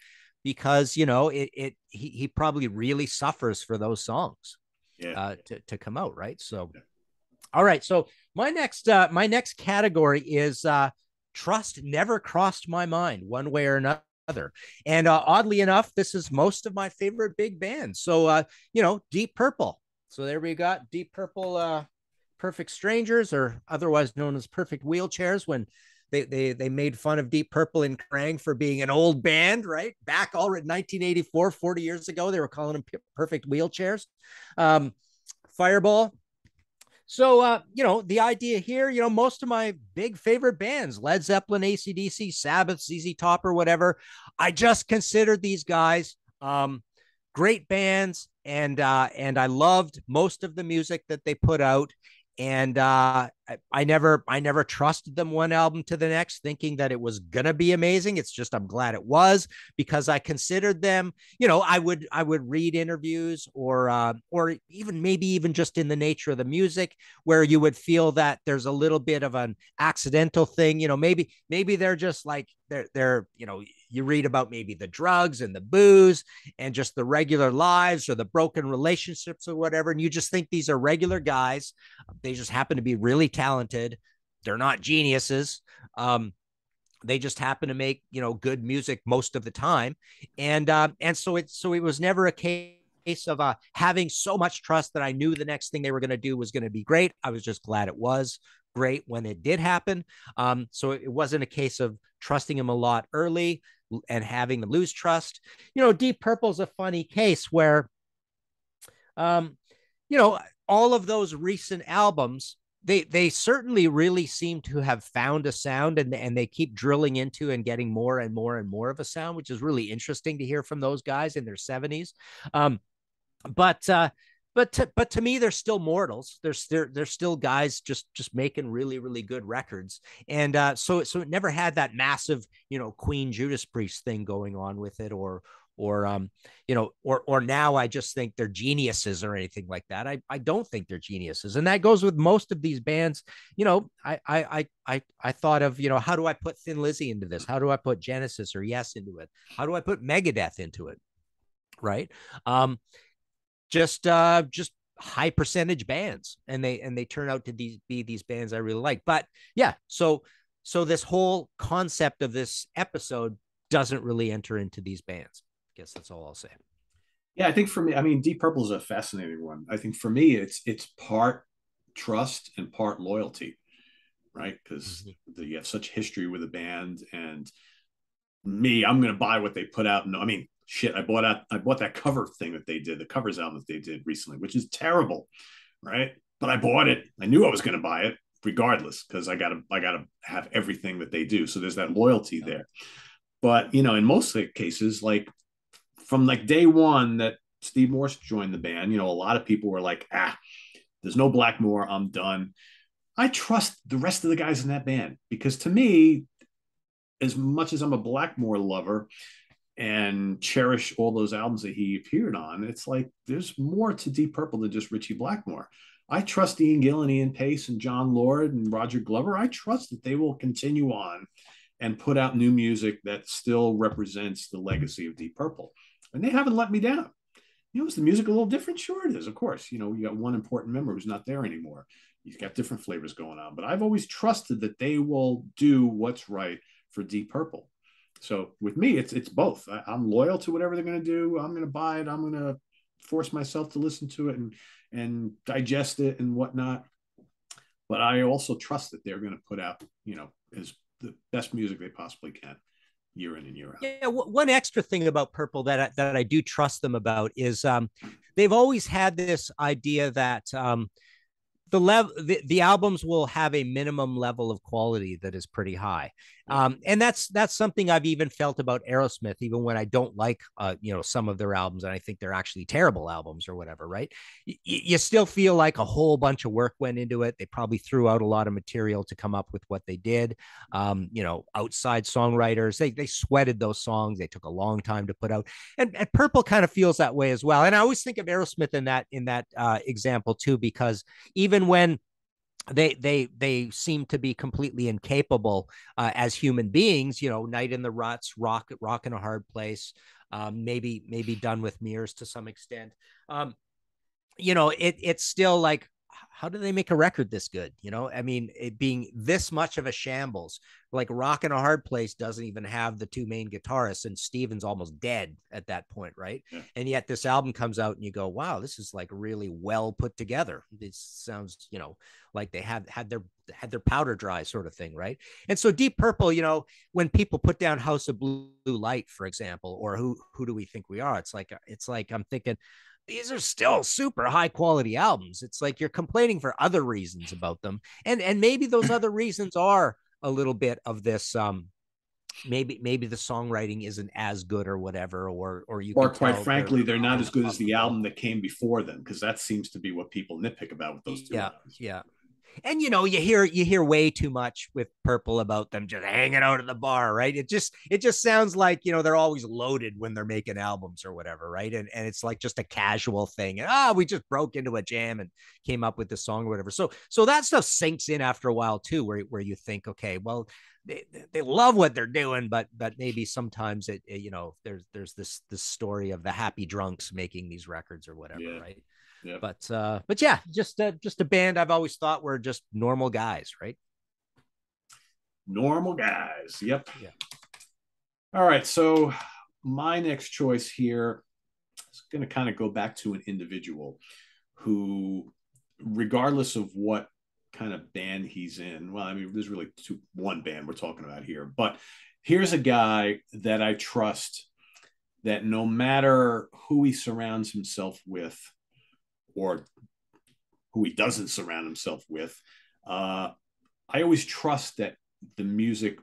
because you know it it he, he probably really suffers for those songs yeah. uh, to, to come out right so yeah. all right so my next uh my next category is uh trust never crossed my mind one way or another other. And uh, oddly enough, this is most of my favorite big bands. So, uh, you know, Deep Purple. So there we got Deep Purple, uh, Perfect Strangers, or otherwise known as Perfect Wheelchairs, when they they they made fun of Deep Purple and Kerrang for being an old band, right? Back already 1984, 40 years ago, they were calling them Perfect Wheelchairs. Um, Fireball, so, uh, you know, the idea here, you know, most of my big favorite bands, Led Zeppelin, ACDC, Sabbath, ZZ Top, or whatever, I just considered these guys um, great bands, and uh, and I loved most of the music that they put out. And uh, I, never I never trusted them one album to the next, thinking that it was gonna be amazing. It's just I'm glad it was because I considered them. You know, I would I would read interviews or uh, or even maybe even just in the nature of the music where you would feel that there's a little bit of an accidental thing. You know, maybe maybe they're just like they're they're you know you read about maybe the drugs and the booze and just the regular lives or the broken relationships or whatever. And you just think these are regular guys. They just happen to be really talented. They're not geniuses. Um, they just happen to make you know good music most of the time, and uh, and so it so it was never a case of uh, having so much trust that I knew the next thing they were going to do was going to be great. I was just glad it was great when it did happen. Um, so it wasn't a case of trusting him a lot early and having them lose trust. You know, Deep Purple's a funny case where, um, you know, all of those recent albums, they they certainly really seem to have found a sound and and they keep drilling into and getting more and more and more of a sound, which is really interesting to hear from those guys in their 70s. Um, but uh, but to, but to me they're still mortals they're, they're they're still guys just just making really really good records and uh, so so it never had that massive you know queen judas priest thing going on with it or or um you know or or now i just think they're geniuses or anything like that. I i don't think they're geniuses and that goes with most of these bands. You know i i i i thought of you know how do i put thin lizzy into this? How do i put genesis or yes into it? How do i put megadeth into it? Right? Um just uh just high percentage bands and they and they turn out to these, be these bands i really like. But yeah so so this whole concept of this episode doesn't really enter into these bands guess that's all i'll say yeah i think for me i mean deep purple is a fascinating one i think for me it's it's part trust and part loyalty right because mm-hmm. you have such history with the band and me i'm going to buy what they put out no i mean shit, I bought out I bought that cover thing that they did, the covers album that they did recently, which is terrible, right? But I bought it. I knew I was going to buy it regardless because I got to I got to have everything that they do. So there's that loyalty there. But you know, in most cases, like from like day one that Steve Morse joined the band, you know, a lot of people were like, ah, there's no Blackmore, I'm done. I trust the rest of the guys in that band because to me, as much as I'm a Blackmore lover, and cherish all those albums that he appeared on. It's like there's more to Deep Purple than just Ritchie Blackmore. I trust Ian Gillan, and Ian Paice and Jon Lord and Roger Glover. I trust that they will continue on and put out new music that still represents the legacy of Deep Purple. And they haven't let me down. You know, is the music a little different? Sure, it is. Of course, you know, you got one important member who's not there anymore. You've got different flavors going on, but I've always trusted that they will do what's right for Deep Purple. So with me, it's it's both. I, am loyal to whatever they're going to do. I'm going to buy it. I'm going to force myself to listen to it and and digest it and whatnot. But I also trust that they're going to put out, you know, as the best music they possibly can year in and year out. Yeah, one extra thing about Purple that I, that I do trust them about is um, they've always had this idea that um, the level the, the albums will have a minimum level of quality that is pretty high um, and that's that's something I've even felt about Aerosmith, even when I don't like uh, you know some of their albums, and I think they're actually terrible albums or whatever. Right? Y- you still feel like a whole bunch of work went into it. They probably threw out a lot of material to come up with what they did. Um, you know, outside songwriters, they they sweated those songs. They took a long time to put out, and, and Purple kind of feels that way as well. And I always think of Aerosmith in that in that uh, example too, because even when they they they seem to be completely incapable uh, as human beings you know night in the ruts rock rock in a hard place um, maybe maybe done with mirrors to some extent. Um, you know it it's still like how do they make a record this good? You know, I mean, it being this much of a shambles, like Rock in a Hard Place doesn't even have the two main guitarists, and Steven's almost dead at that point, right? Yeah. And yet this album comes out, and you go, "Wow, this is like really well put together." This sounds, you know, like they had had their had their powder dry, sort of thing, right? And so Deep Purple, you know, when people put down House of Blue Light, for example, or who who do we think we are? It's like it's like I'm thinking these are still super high quality albums. It's like you're complaining for other reasons about them. And and maybe those other reasons are a little bit of this um maybe maybe the songwriting isn't as good or whatever or or you or quite frankly they're, they're not as good as the album that came before them because that seems to be what people nitpick about with those two yeah albums. yeah and you know you hear you hear way too much with purple about them just hanging out at the bar right? It just it just sounds like you know they're always loaded when they're making albums or whatever right? And and it's like just a casual thing. And ah oh, we just broke into a jam and came up with the song or whatever. So so that stuff sinks in after a while too where, where you think okay well they, they love what they're doing but but maybe sometimes it, it you know there's there's this this story of the happy drunks making these records or whatever yeah. right yeah. But uh, but yeah, just uh, just a band I've always thought were just normal guys, right? Normal guys. Yep. Yeah. All right. So my next choice here is going to kind of go back to an individual who, regardless of what kind of band he's in, well, I mean, there's really two, one band we're talking about here, but here's a guy that I trust that no matter who he surrounds himself with, or who he doesn't surround himself with. Uh, I always trust that the music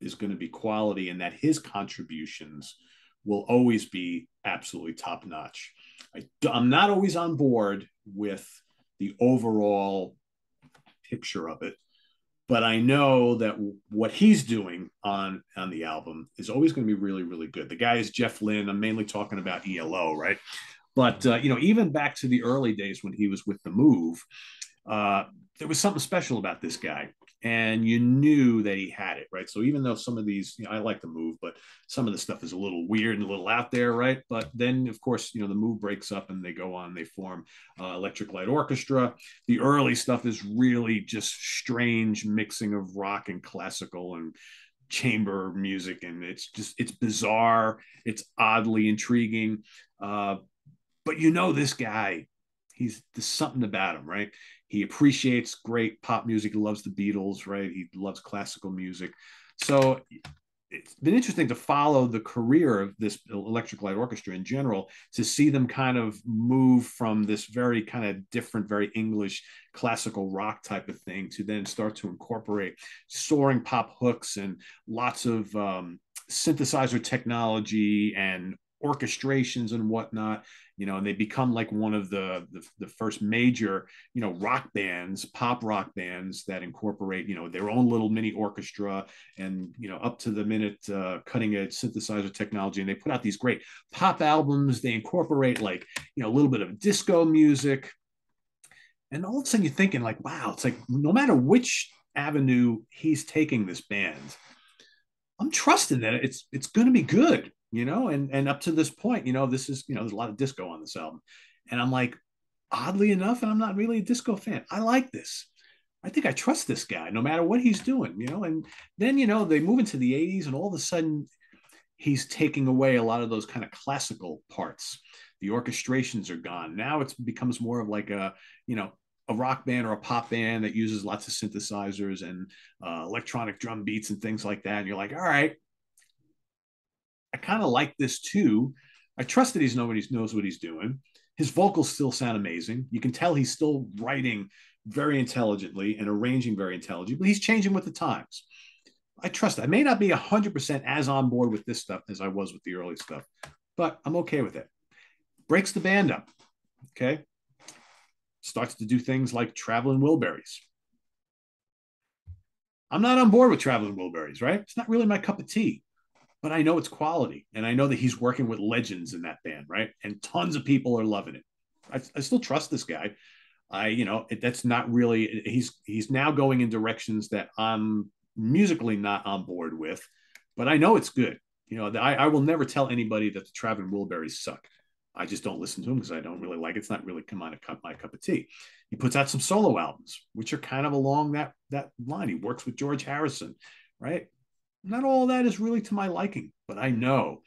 is going to be quality and that his contributions will always be absolutely top notch. I, I'm not always on board with the overall picture of it, but I know that what he's doing on on the album is always going to be really really good. The guy is Jeff Lynne. I'm mainly talking about ELO, right? But uh, you know, even back to the early days when he was with the Move, uh, there was something special about this guy, and you knew that he had it, right? So even though some of these, you know, I like the Move, but some of the stuff is a little weird and a little out there, right? But then, of course, you know, the Move breaks up and they go on, they form uh, Electric Light Orchestra. The early stuff is really just strange mixing of rock and classical and chamber music and it's just it's bizarre it's oddly intriguing uh, but you know this guy he's there's something about him right? He appreciates great pop music he loves the beatles right? He loves classical music. So it's been interesting to follow the career of this electric light orchestra in general to see them kind of move from this very kind of different very english classical rock type of thing to then start to incorporate soaring pop hooks and lots of um, synthesizer technology and orchestrations and whatnot you know and they become like one of the, the, the first major you know rock bands pop rock bands that incorporate you know their own little mini orchestra and you know up to the minute uh, cutting edge synthesizer technology. And they put out these great pop albums. They incorporate like you know a little bit of disco music. And all of a sudden you're thinking like wow it's like no matter which avenue he's taking this band i'm trusting that it's it's going to be good you know, and and up to this point, you know, this is you know, there's a lot of disco on this album, and I'm like, oddly enough, and I'm not really a disco fan. I like this. I think I trust this guy, no matter what he's doing, you know. And then you know they move into the '80s, and all of a sudden, he's taking away a lot of those kind of classical parts. The orchestrations are gone. Now it becomes more of like a you know a rock band or a pop band that uses lots of synthesizers and uh, electronic drum beats and things like that. And you're like, all right, I kind of like this too. I trust that he's nobody knows what he's doing. His vocals still sound amazing. You can tell he's still writing very intelligently and arranging very intelligently, but he's changing with the times. I trust. It. I may not be 100% as on board with this stuff as I was with the early stuff, but I'm okay with it. Breaks the band up. Okay. Starts to do things like Traveling Wilburys. I'm not on board with Traveling Wilburys, right? It's not really my cup of tea but I know it's quality. And I know that he's working with legends in that band, right? And tons of people are loving it. I, I still trust this guy. I, you know, it, that's not really, he's, he's now going in directions that I'm musically not on board with, but I know it's good. You know, I, I will never tell anybody that the Traveling Wilburys suck. I just don't listen to him because I don't really like it. It's not really come on a cup my cup of tea. He puts out some solo albums, which are kind of along that that line. He works with George Harrison, right? Not all that is really to my liking, but I know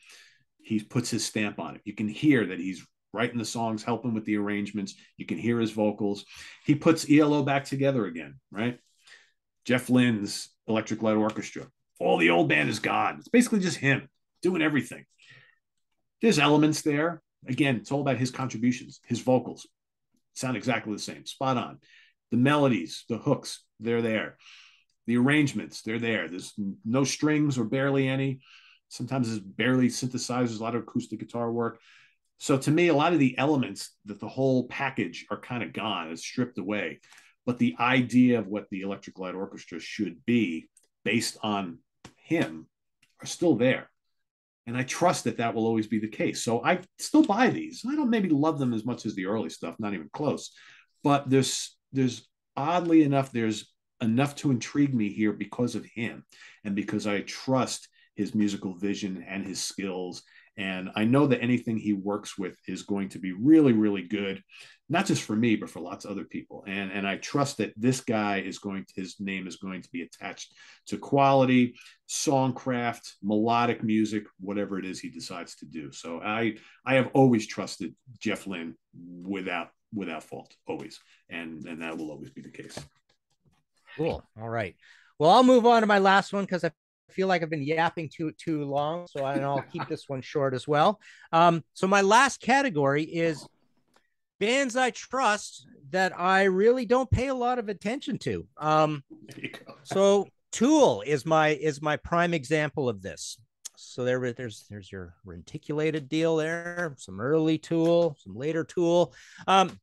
he puts his stamp on it. You can hear that he's writing the songs, helping with the arrangements. You can hear his vocals. He puts ELO back together again, right? Jeff Lynne's Electric Light Orchestra. All the old band is gone. It's basically just him doing everything. There's elements there. Again, it's all about his contributions, his vocals sound exactly the same, spot on. The melodies, the hooks, they're there. The arrangements, they're there. There's no strings or barely any. Sometimes it's barely synthesizers, a lot of acoustic guitar work. So to me, a lot of the elements that the whole package are kind of gone, it's stripped away. But the idea of what the Electric Light Orchestra should be based on him are still there. And I trust that that will always be the case. So I still buy these. I don't maybe love them as much as the early stuff, not even close. But there's there's oddly enough, there's enough to intrigue me here because of him and because I trust his musical vision and his skills. And I know that anything he works with is going to be really, really good not just for me, but for lots of other people. And, and I trust that this guy is going to, his name is going to be attached to quality, songcraft, melodic music, whatever it is he decides to do. So I, I have always trusted Jeff Lynne without, without fault, always. And, and that will always be the case. Cool. All right. Well, I'll move on to my last one because I feel like I've been yapping too too long, so I'll keep this one short as well. Um, so my last category is bands I trust that I really don't pay a lot of attention to. Um, so Tool is my is my prime example of this. So there, there's there's your reticulated deal there, some early Tool, some later Tool. Um,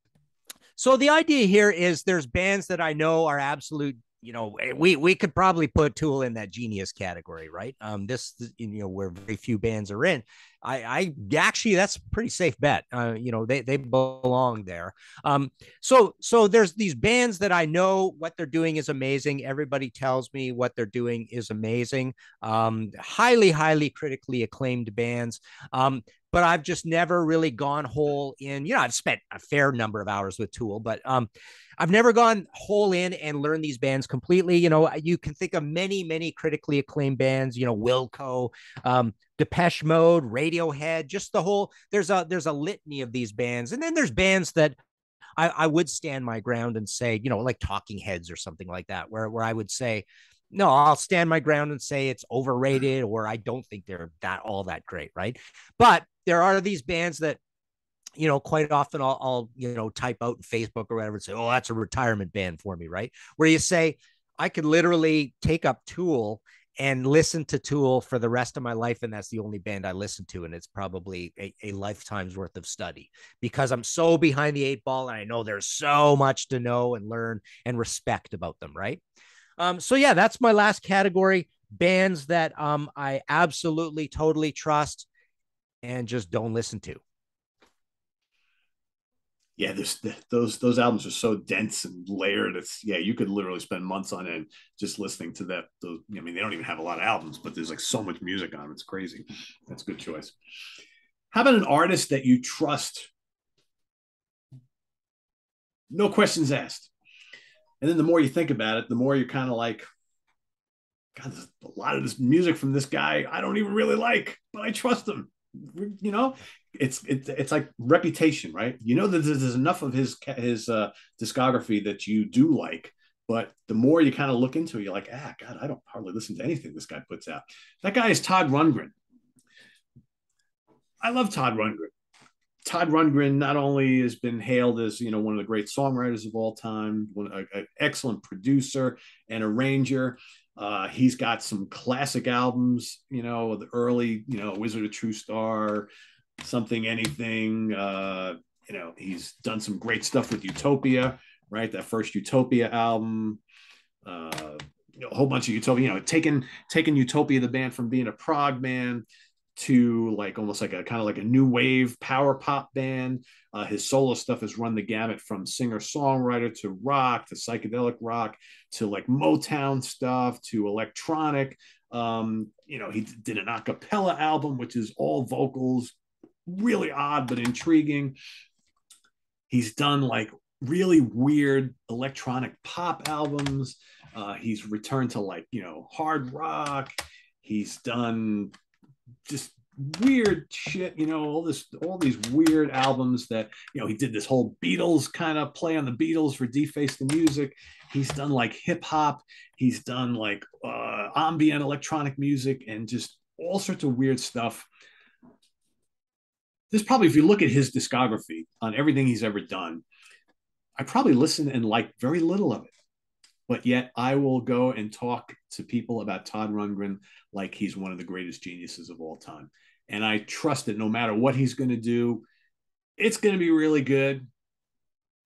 so the idea here is there's bands that I know are absolute you know, eh, we we could probably put Tool in that genius category, right? Um, this you know where very few bands are in. I I actually that's pretty safe bet. Uh, you know, they they belong there. Um, so so there's these bands that I know what they're doing is amazing. Everybody tells me what they're doing is amazing. Um, highly highly critically acclaimed bands. Um, but I've just never really gone whole in, you know, I've spent a fair number of hours with Tool, but um, I've never gone whole in and learned these bands completely. You know, you can think of many, many critically acclaimed bands, you know, Wilco, um, Depeche Mode, Radiohead, just the whole, there's a, there's a litany of these bands. And then there's bands that I, I would stand my ground and say, you know, like Talking Heads or something like that, where, where I would say, no, I'll stand my ground and say it's overrated or I don't think they're that all that great, right? But there are these bands that you know, quite often I'll, I'll, you know, type out in Facebook or whatever and say, oh, that's a retirement band for me, right? Where you say, I could literally take up Tool and listen to Tool for the rest of my life. And that's the only band I listen to. And it's probably a, a lifetime's worth of study because I'm so behind the eight ball and I know there's so much to know and learn and respect about them, right? Um, so yeah, that's my last category. Bands that um, I absolutely totally trust and just don't listen to. Yeah, there's those those albums are so dense and layered. It's yeah, you could literally spend months on end just listening to that. Those, I mean, they don't even have a lot of albums, but there's like so much music on them. It's crazy. That's a good choice. How about an artist that you trust? No questions asked. And then the more you think about it, the more you're kind of like, God, a lot of this music from this guy I don't even really like, but I trust him. You know, it's it's it's like reputation, right? You know that there's enough of his his uh, discography that you do like, but the more you kind of look into it, you're like, ah, God, I don't hardly listen to anything this guy puts out. That guy is Todd Rundgren. I love Todd Rundgren. Todd Rundgren not only has been hailed as you know one of the great songwriters of all time, an excellent producer and arranger. Uh, he's got some classic albums, you know, the early, you know, Wizard of True Star, Something Anything. Uh, you know, he's done some great stuff with Utopia, right? That first Utopia album. Uh, a whole bunch of Utopia, you know, taking taking Utopia the band from being a prog band to like almost like a kind of like a new wave power pop band. Uh, his solo stuff has run the gamut from singer songwriter to rock to psychedelic rock to like Motown stuff to electronic. Um, you know, he did an a cappella album, which is all vocals, really odd but intriguing. He's done like really weird electronic pop albums. Uh, he's returned to like, you know, hard rock. He's done just weird shit, you know, all this, all these weird albums that, you know, he did this whole Beatles kind of play on the Beatles for Deface the Music. He's done like hip hop. He's done like uh, ambient electronic music and just all sorts of weird stuff. This probably, if you look at his discography on everything he's ever done, I probably listen and like very little of it. But yet I will go and talk to people about Todd Rundgren like he's one of the greatest geniuses of all time. And I trust that no matter what he's going to do, it's going to be really good.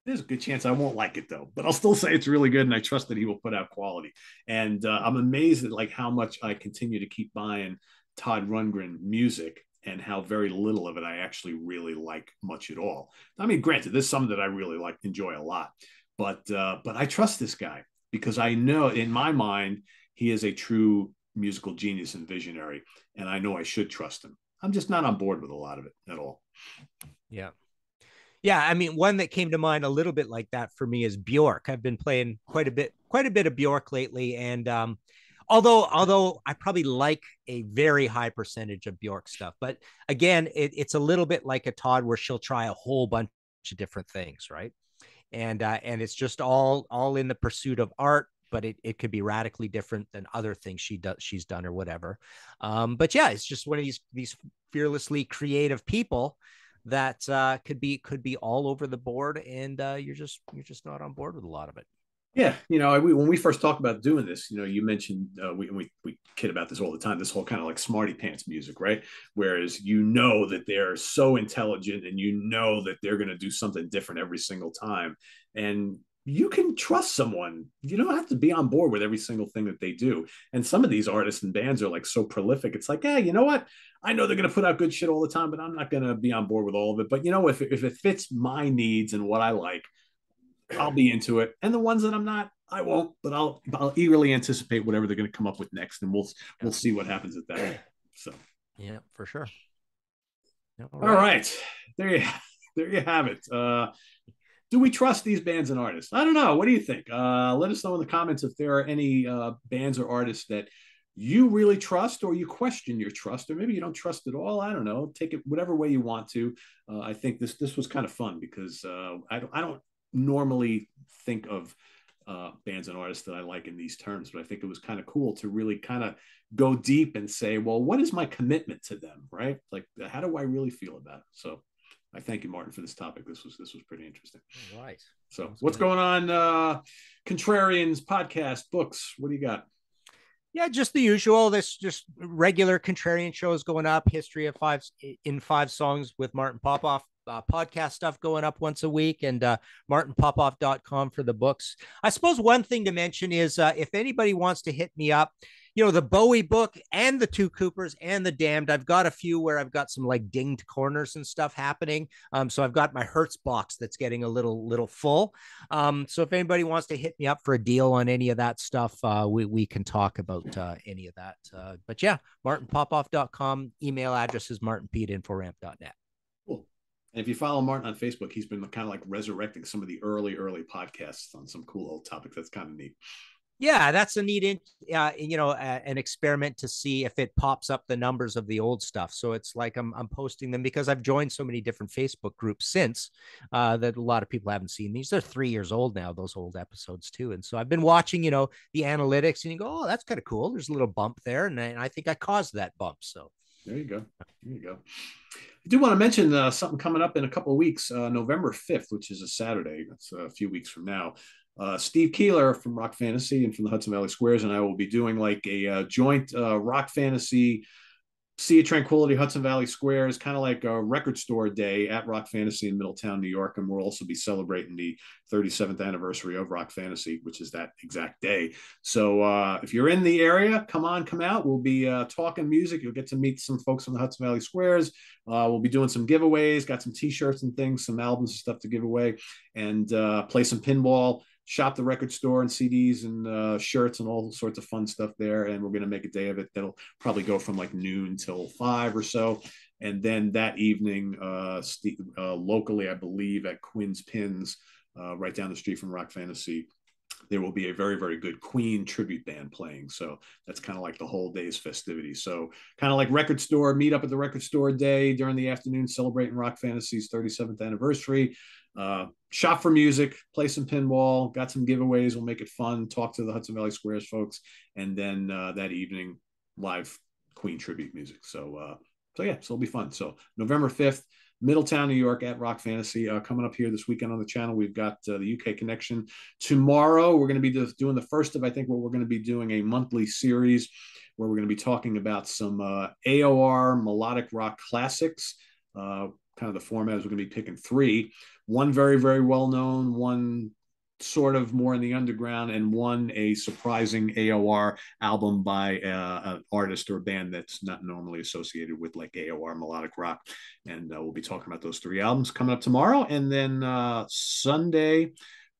There's a good chance I won't like it though, but I'll still say it's really good, and I trust that he will put out quality. And uh, I'm amazed at like how much I continue to keep buying Todd Rundgren music and how very little of it I actually really like much at all. I mean, granted, there's some that I really like, enjoy a lot, but uh, but I trust this guy because I know in my mind he is a true musical genius and visionary, and I know I should trust him. I'm just not on board with a lot of it at all. Yeah. Yeah, I mean, one that came to mind a little bit like that for me is Bjork. I've been playing quite a bit, quite a bit of Bjork lately, and um, although although I probably like a very high percentage of Bjork stuff, but again, it, it's a little bit like a Todd where she'll try a whole bunch of different things, right? And uh, and it's just all all in the pursuit of art, but it, it could be radically different than other things she does she's done or whatever. Um, but yeah, it's just one of these these fearlessly creative people that uh, could be could be all over the board, and uh, you're just you're just not on board with a lot of it. Yeah, you know, we, when we first talked about doing this, you know, you mentioned uh, we, we we kid about this all the time. This whole kind of like smarty pants music, right? Whereas you know that they're so intelligent, and you know that they're going to do something different every single time, and you can trust someone. You don't have to be on board with every single thing that they do. And some of these artists and bands are like so prolific. It's like, yeah, you know what? I know they're going to put out good shit all the time, but I'm not going to be on board with all of it. But you know, if if it fits my needs and what I like I'll be into it. And the ones that I'm not, I won't. But I'll I'll eagerly anticipate whatever they're going to come up with next, and we'll we'll see what happens at that. So yeah, for sure. All right. All right. There you there you have it. Uh, do we trust these bands and artists? I don't know. What do you think? Uh, let us know in the comments if there are any uh, bands or artists that you really trust or you question your trust or maybe you don't trust at all i don't know take it whatever way you want to uh, i think this this was kind of fun because uh, I, don't, I don't normally think of uh, bands and artists that I like in these terms, but I think it was kind of cool to really kind of go deep and say, well, what is my commitment to them, right? Like, how do I really feel about it? So, I thank you, Martin, for this topic. This was this was pretty interesting. All right. So, Sounds what's good. going on? Uh, Contrarians podcast, books. What do you got? Yeah, just the usual. This just regular contrarian shows going up. History of five in five songs with Martin Popoff uh, podcast stuff going up once a week and uh, martinpopoff.com for the books. I suppose one thing to mention is uh, if anybody wants to hit me up, you know, the Bowie book and the two Coopers and the Damned, I've got a few where I've got some like dinged corners and stuff happening. Um, so I've got my Hertz box that's getting a little, little full. Um, so if anybody wants to hit me up for a deal on any of that stuff, uh, we, we can talk about uh, any of that. Uh, but yeah, martinpopoff.com, email address is martinp@inforamp.net. And if you follow Martin on Facebook, he's been kind of like resurrecting some of the early, early podcasts on some cool old topics. That's kind of neat. Yeah, that's a neat, uh, you know, uh, an experiment to see if it pops up the numbers of the old stuff. So it's like I'm, I'm posting them because I've joined so many different Facebook groups since uh, that a lot of people haven't seen these. They're three years old now, those old episodes too. And so I've been watching, you know, the analytics and you go, oh, that's kind of cool. There's a little bump there. And I, and I think I caused that bump. So there you go. There you go. I do want to mention uh, something coming up in a couple of weeks, uh, November 5th, which is a Saturday. That's a few weeks from now. Uh, Steve Keeler from Rock Fantasy and from the Hudson Valley Squares and I will be doing like a uh, joint uh, Rock Fantasy Sea of Tranquility, Hudson Valley Square is kind of like a record store day at Rock Fantasy in Middletown, New York. And we'll also be celebrating the 37th anniversary of Rock Fantasy, which is that exact day. So uh, if you're in the area, come on, come out. We'll be uh, talking music. You'll get to meet some folks from the Hudson Valley Squares. Uh, we'll be doing some giveaways, got some t shirts and things, some albums and stuff to give away, and uh, play some pinball shop the record store and CDs and uh, shirts and all sorts of fun stuff there. And we're going to make a day of it that'll probably go from like noon till five or so. And then that evening, uh, uh, locally, I believe at Quinn's Pins, uh, right down the street from Rock Fantasy, there will be a very very good queen tribute band playing so that's kind of like the whole day's festivities so kind of like record store meet up at the record store day during the afternoon celebrating rock fantasy's 37th anniversary uh, shop for music play some pinball got some giveaways we'll make it fun talk to the hudson valley squares folks and then uh, that evening live queen tribute music so uh, so yeah so it'll be fun so november 5th Middletown, New York at Rock Fantasy. Uh, coming up here this weekend on the channel, we've got uh, the UK connection. Tomorrow, we're going to be doing the first of, I think, what we're going to be doing a monthly series where we're going to be talking about some uh, AOR melodic rock classics. Uh, kind of the format is we're going to be picking three. One very, very well known, one sort of more in the underground and one a surprising AOR album by uh, an artist or a band that's not normally associated with like AOR melodic rock. And uh, we'll be talking about those three albums coming up tomorrow. And then uh, Sunday,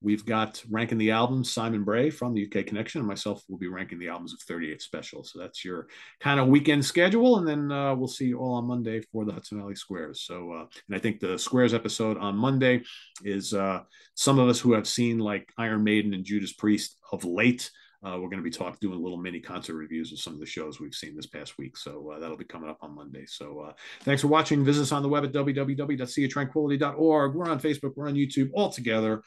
we've got ranking the albums. Simon Bray from the UK Connection and myself will be ranking the albums of 38 Special. So that's your kind of weekend schedule. And then uh, we'll see you all on Monday for the Hudson Valley Squares. So, uh, and I think the Squares episode on Monday is uh, some of us who have seen like Iron Maiden and Judas Priest of late. Uh, we're going to be talking, doing a little mini concert reviews of some of the shows we've seen this past week. So uh, that'll be coming up on Monday. So uh, thanks for watching. Visit us on the web at www.seaoftranquility.org. We're on Facebook. We're on YouTube all together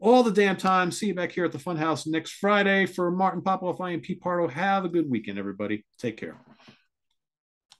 all the damn time. See you back here at the Funhouse next Friday for Martin Popoff. I am Pete Pardo. Have a good weekend, everybody. Take care.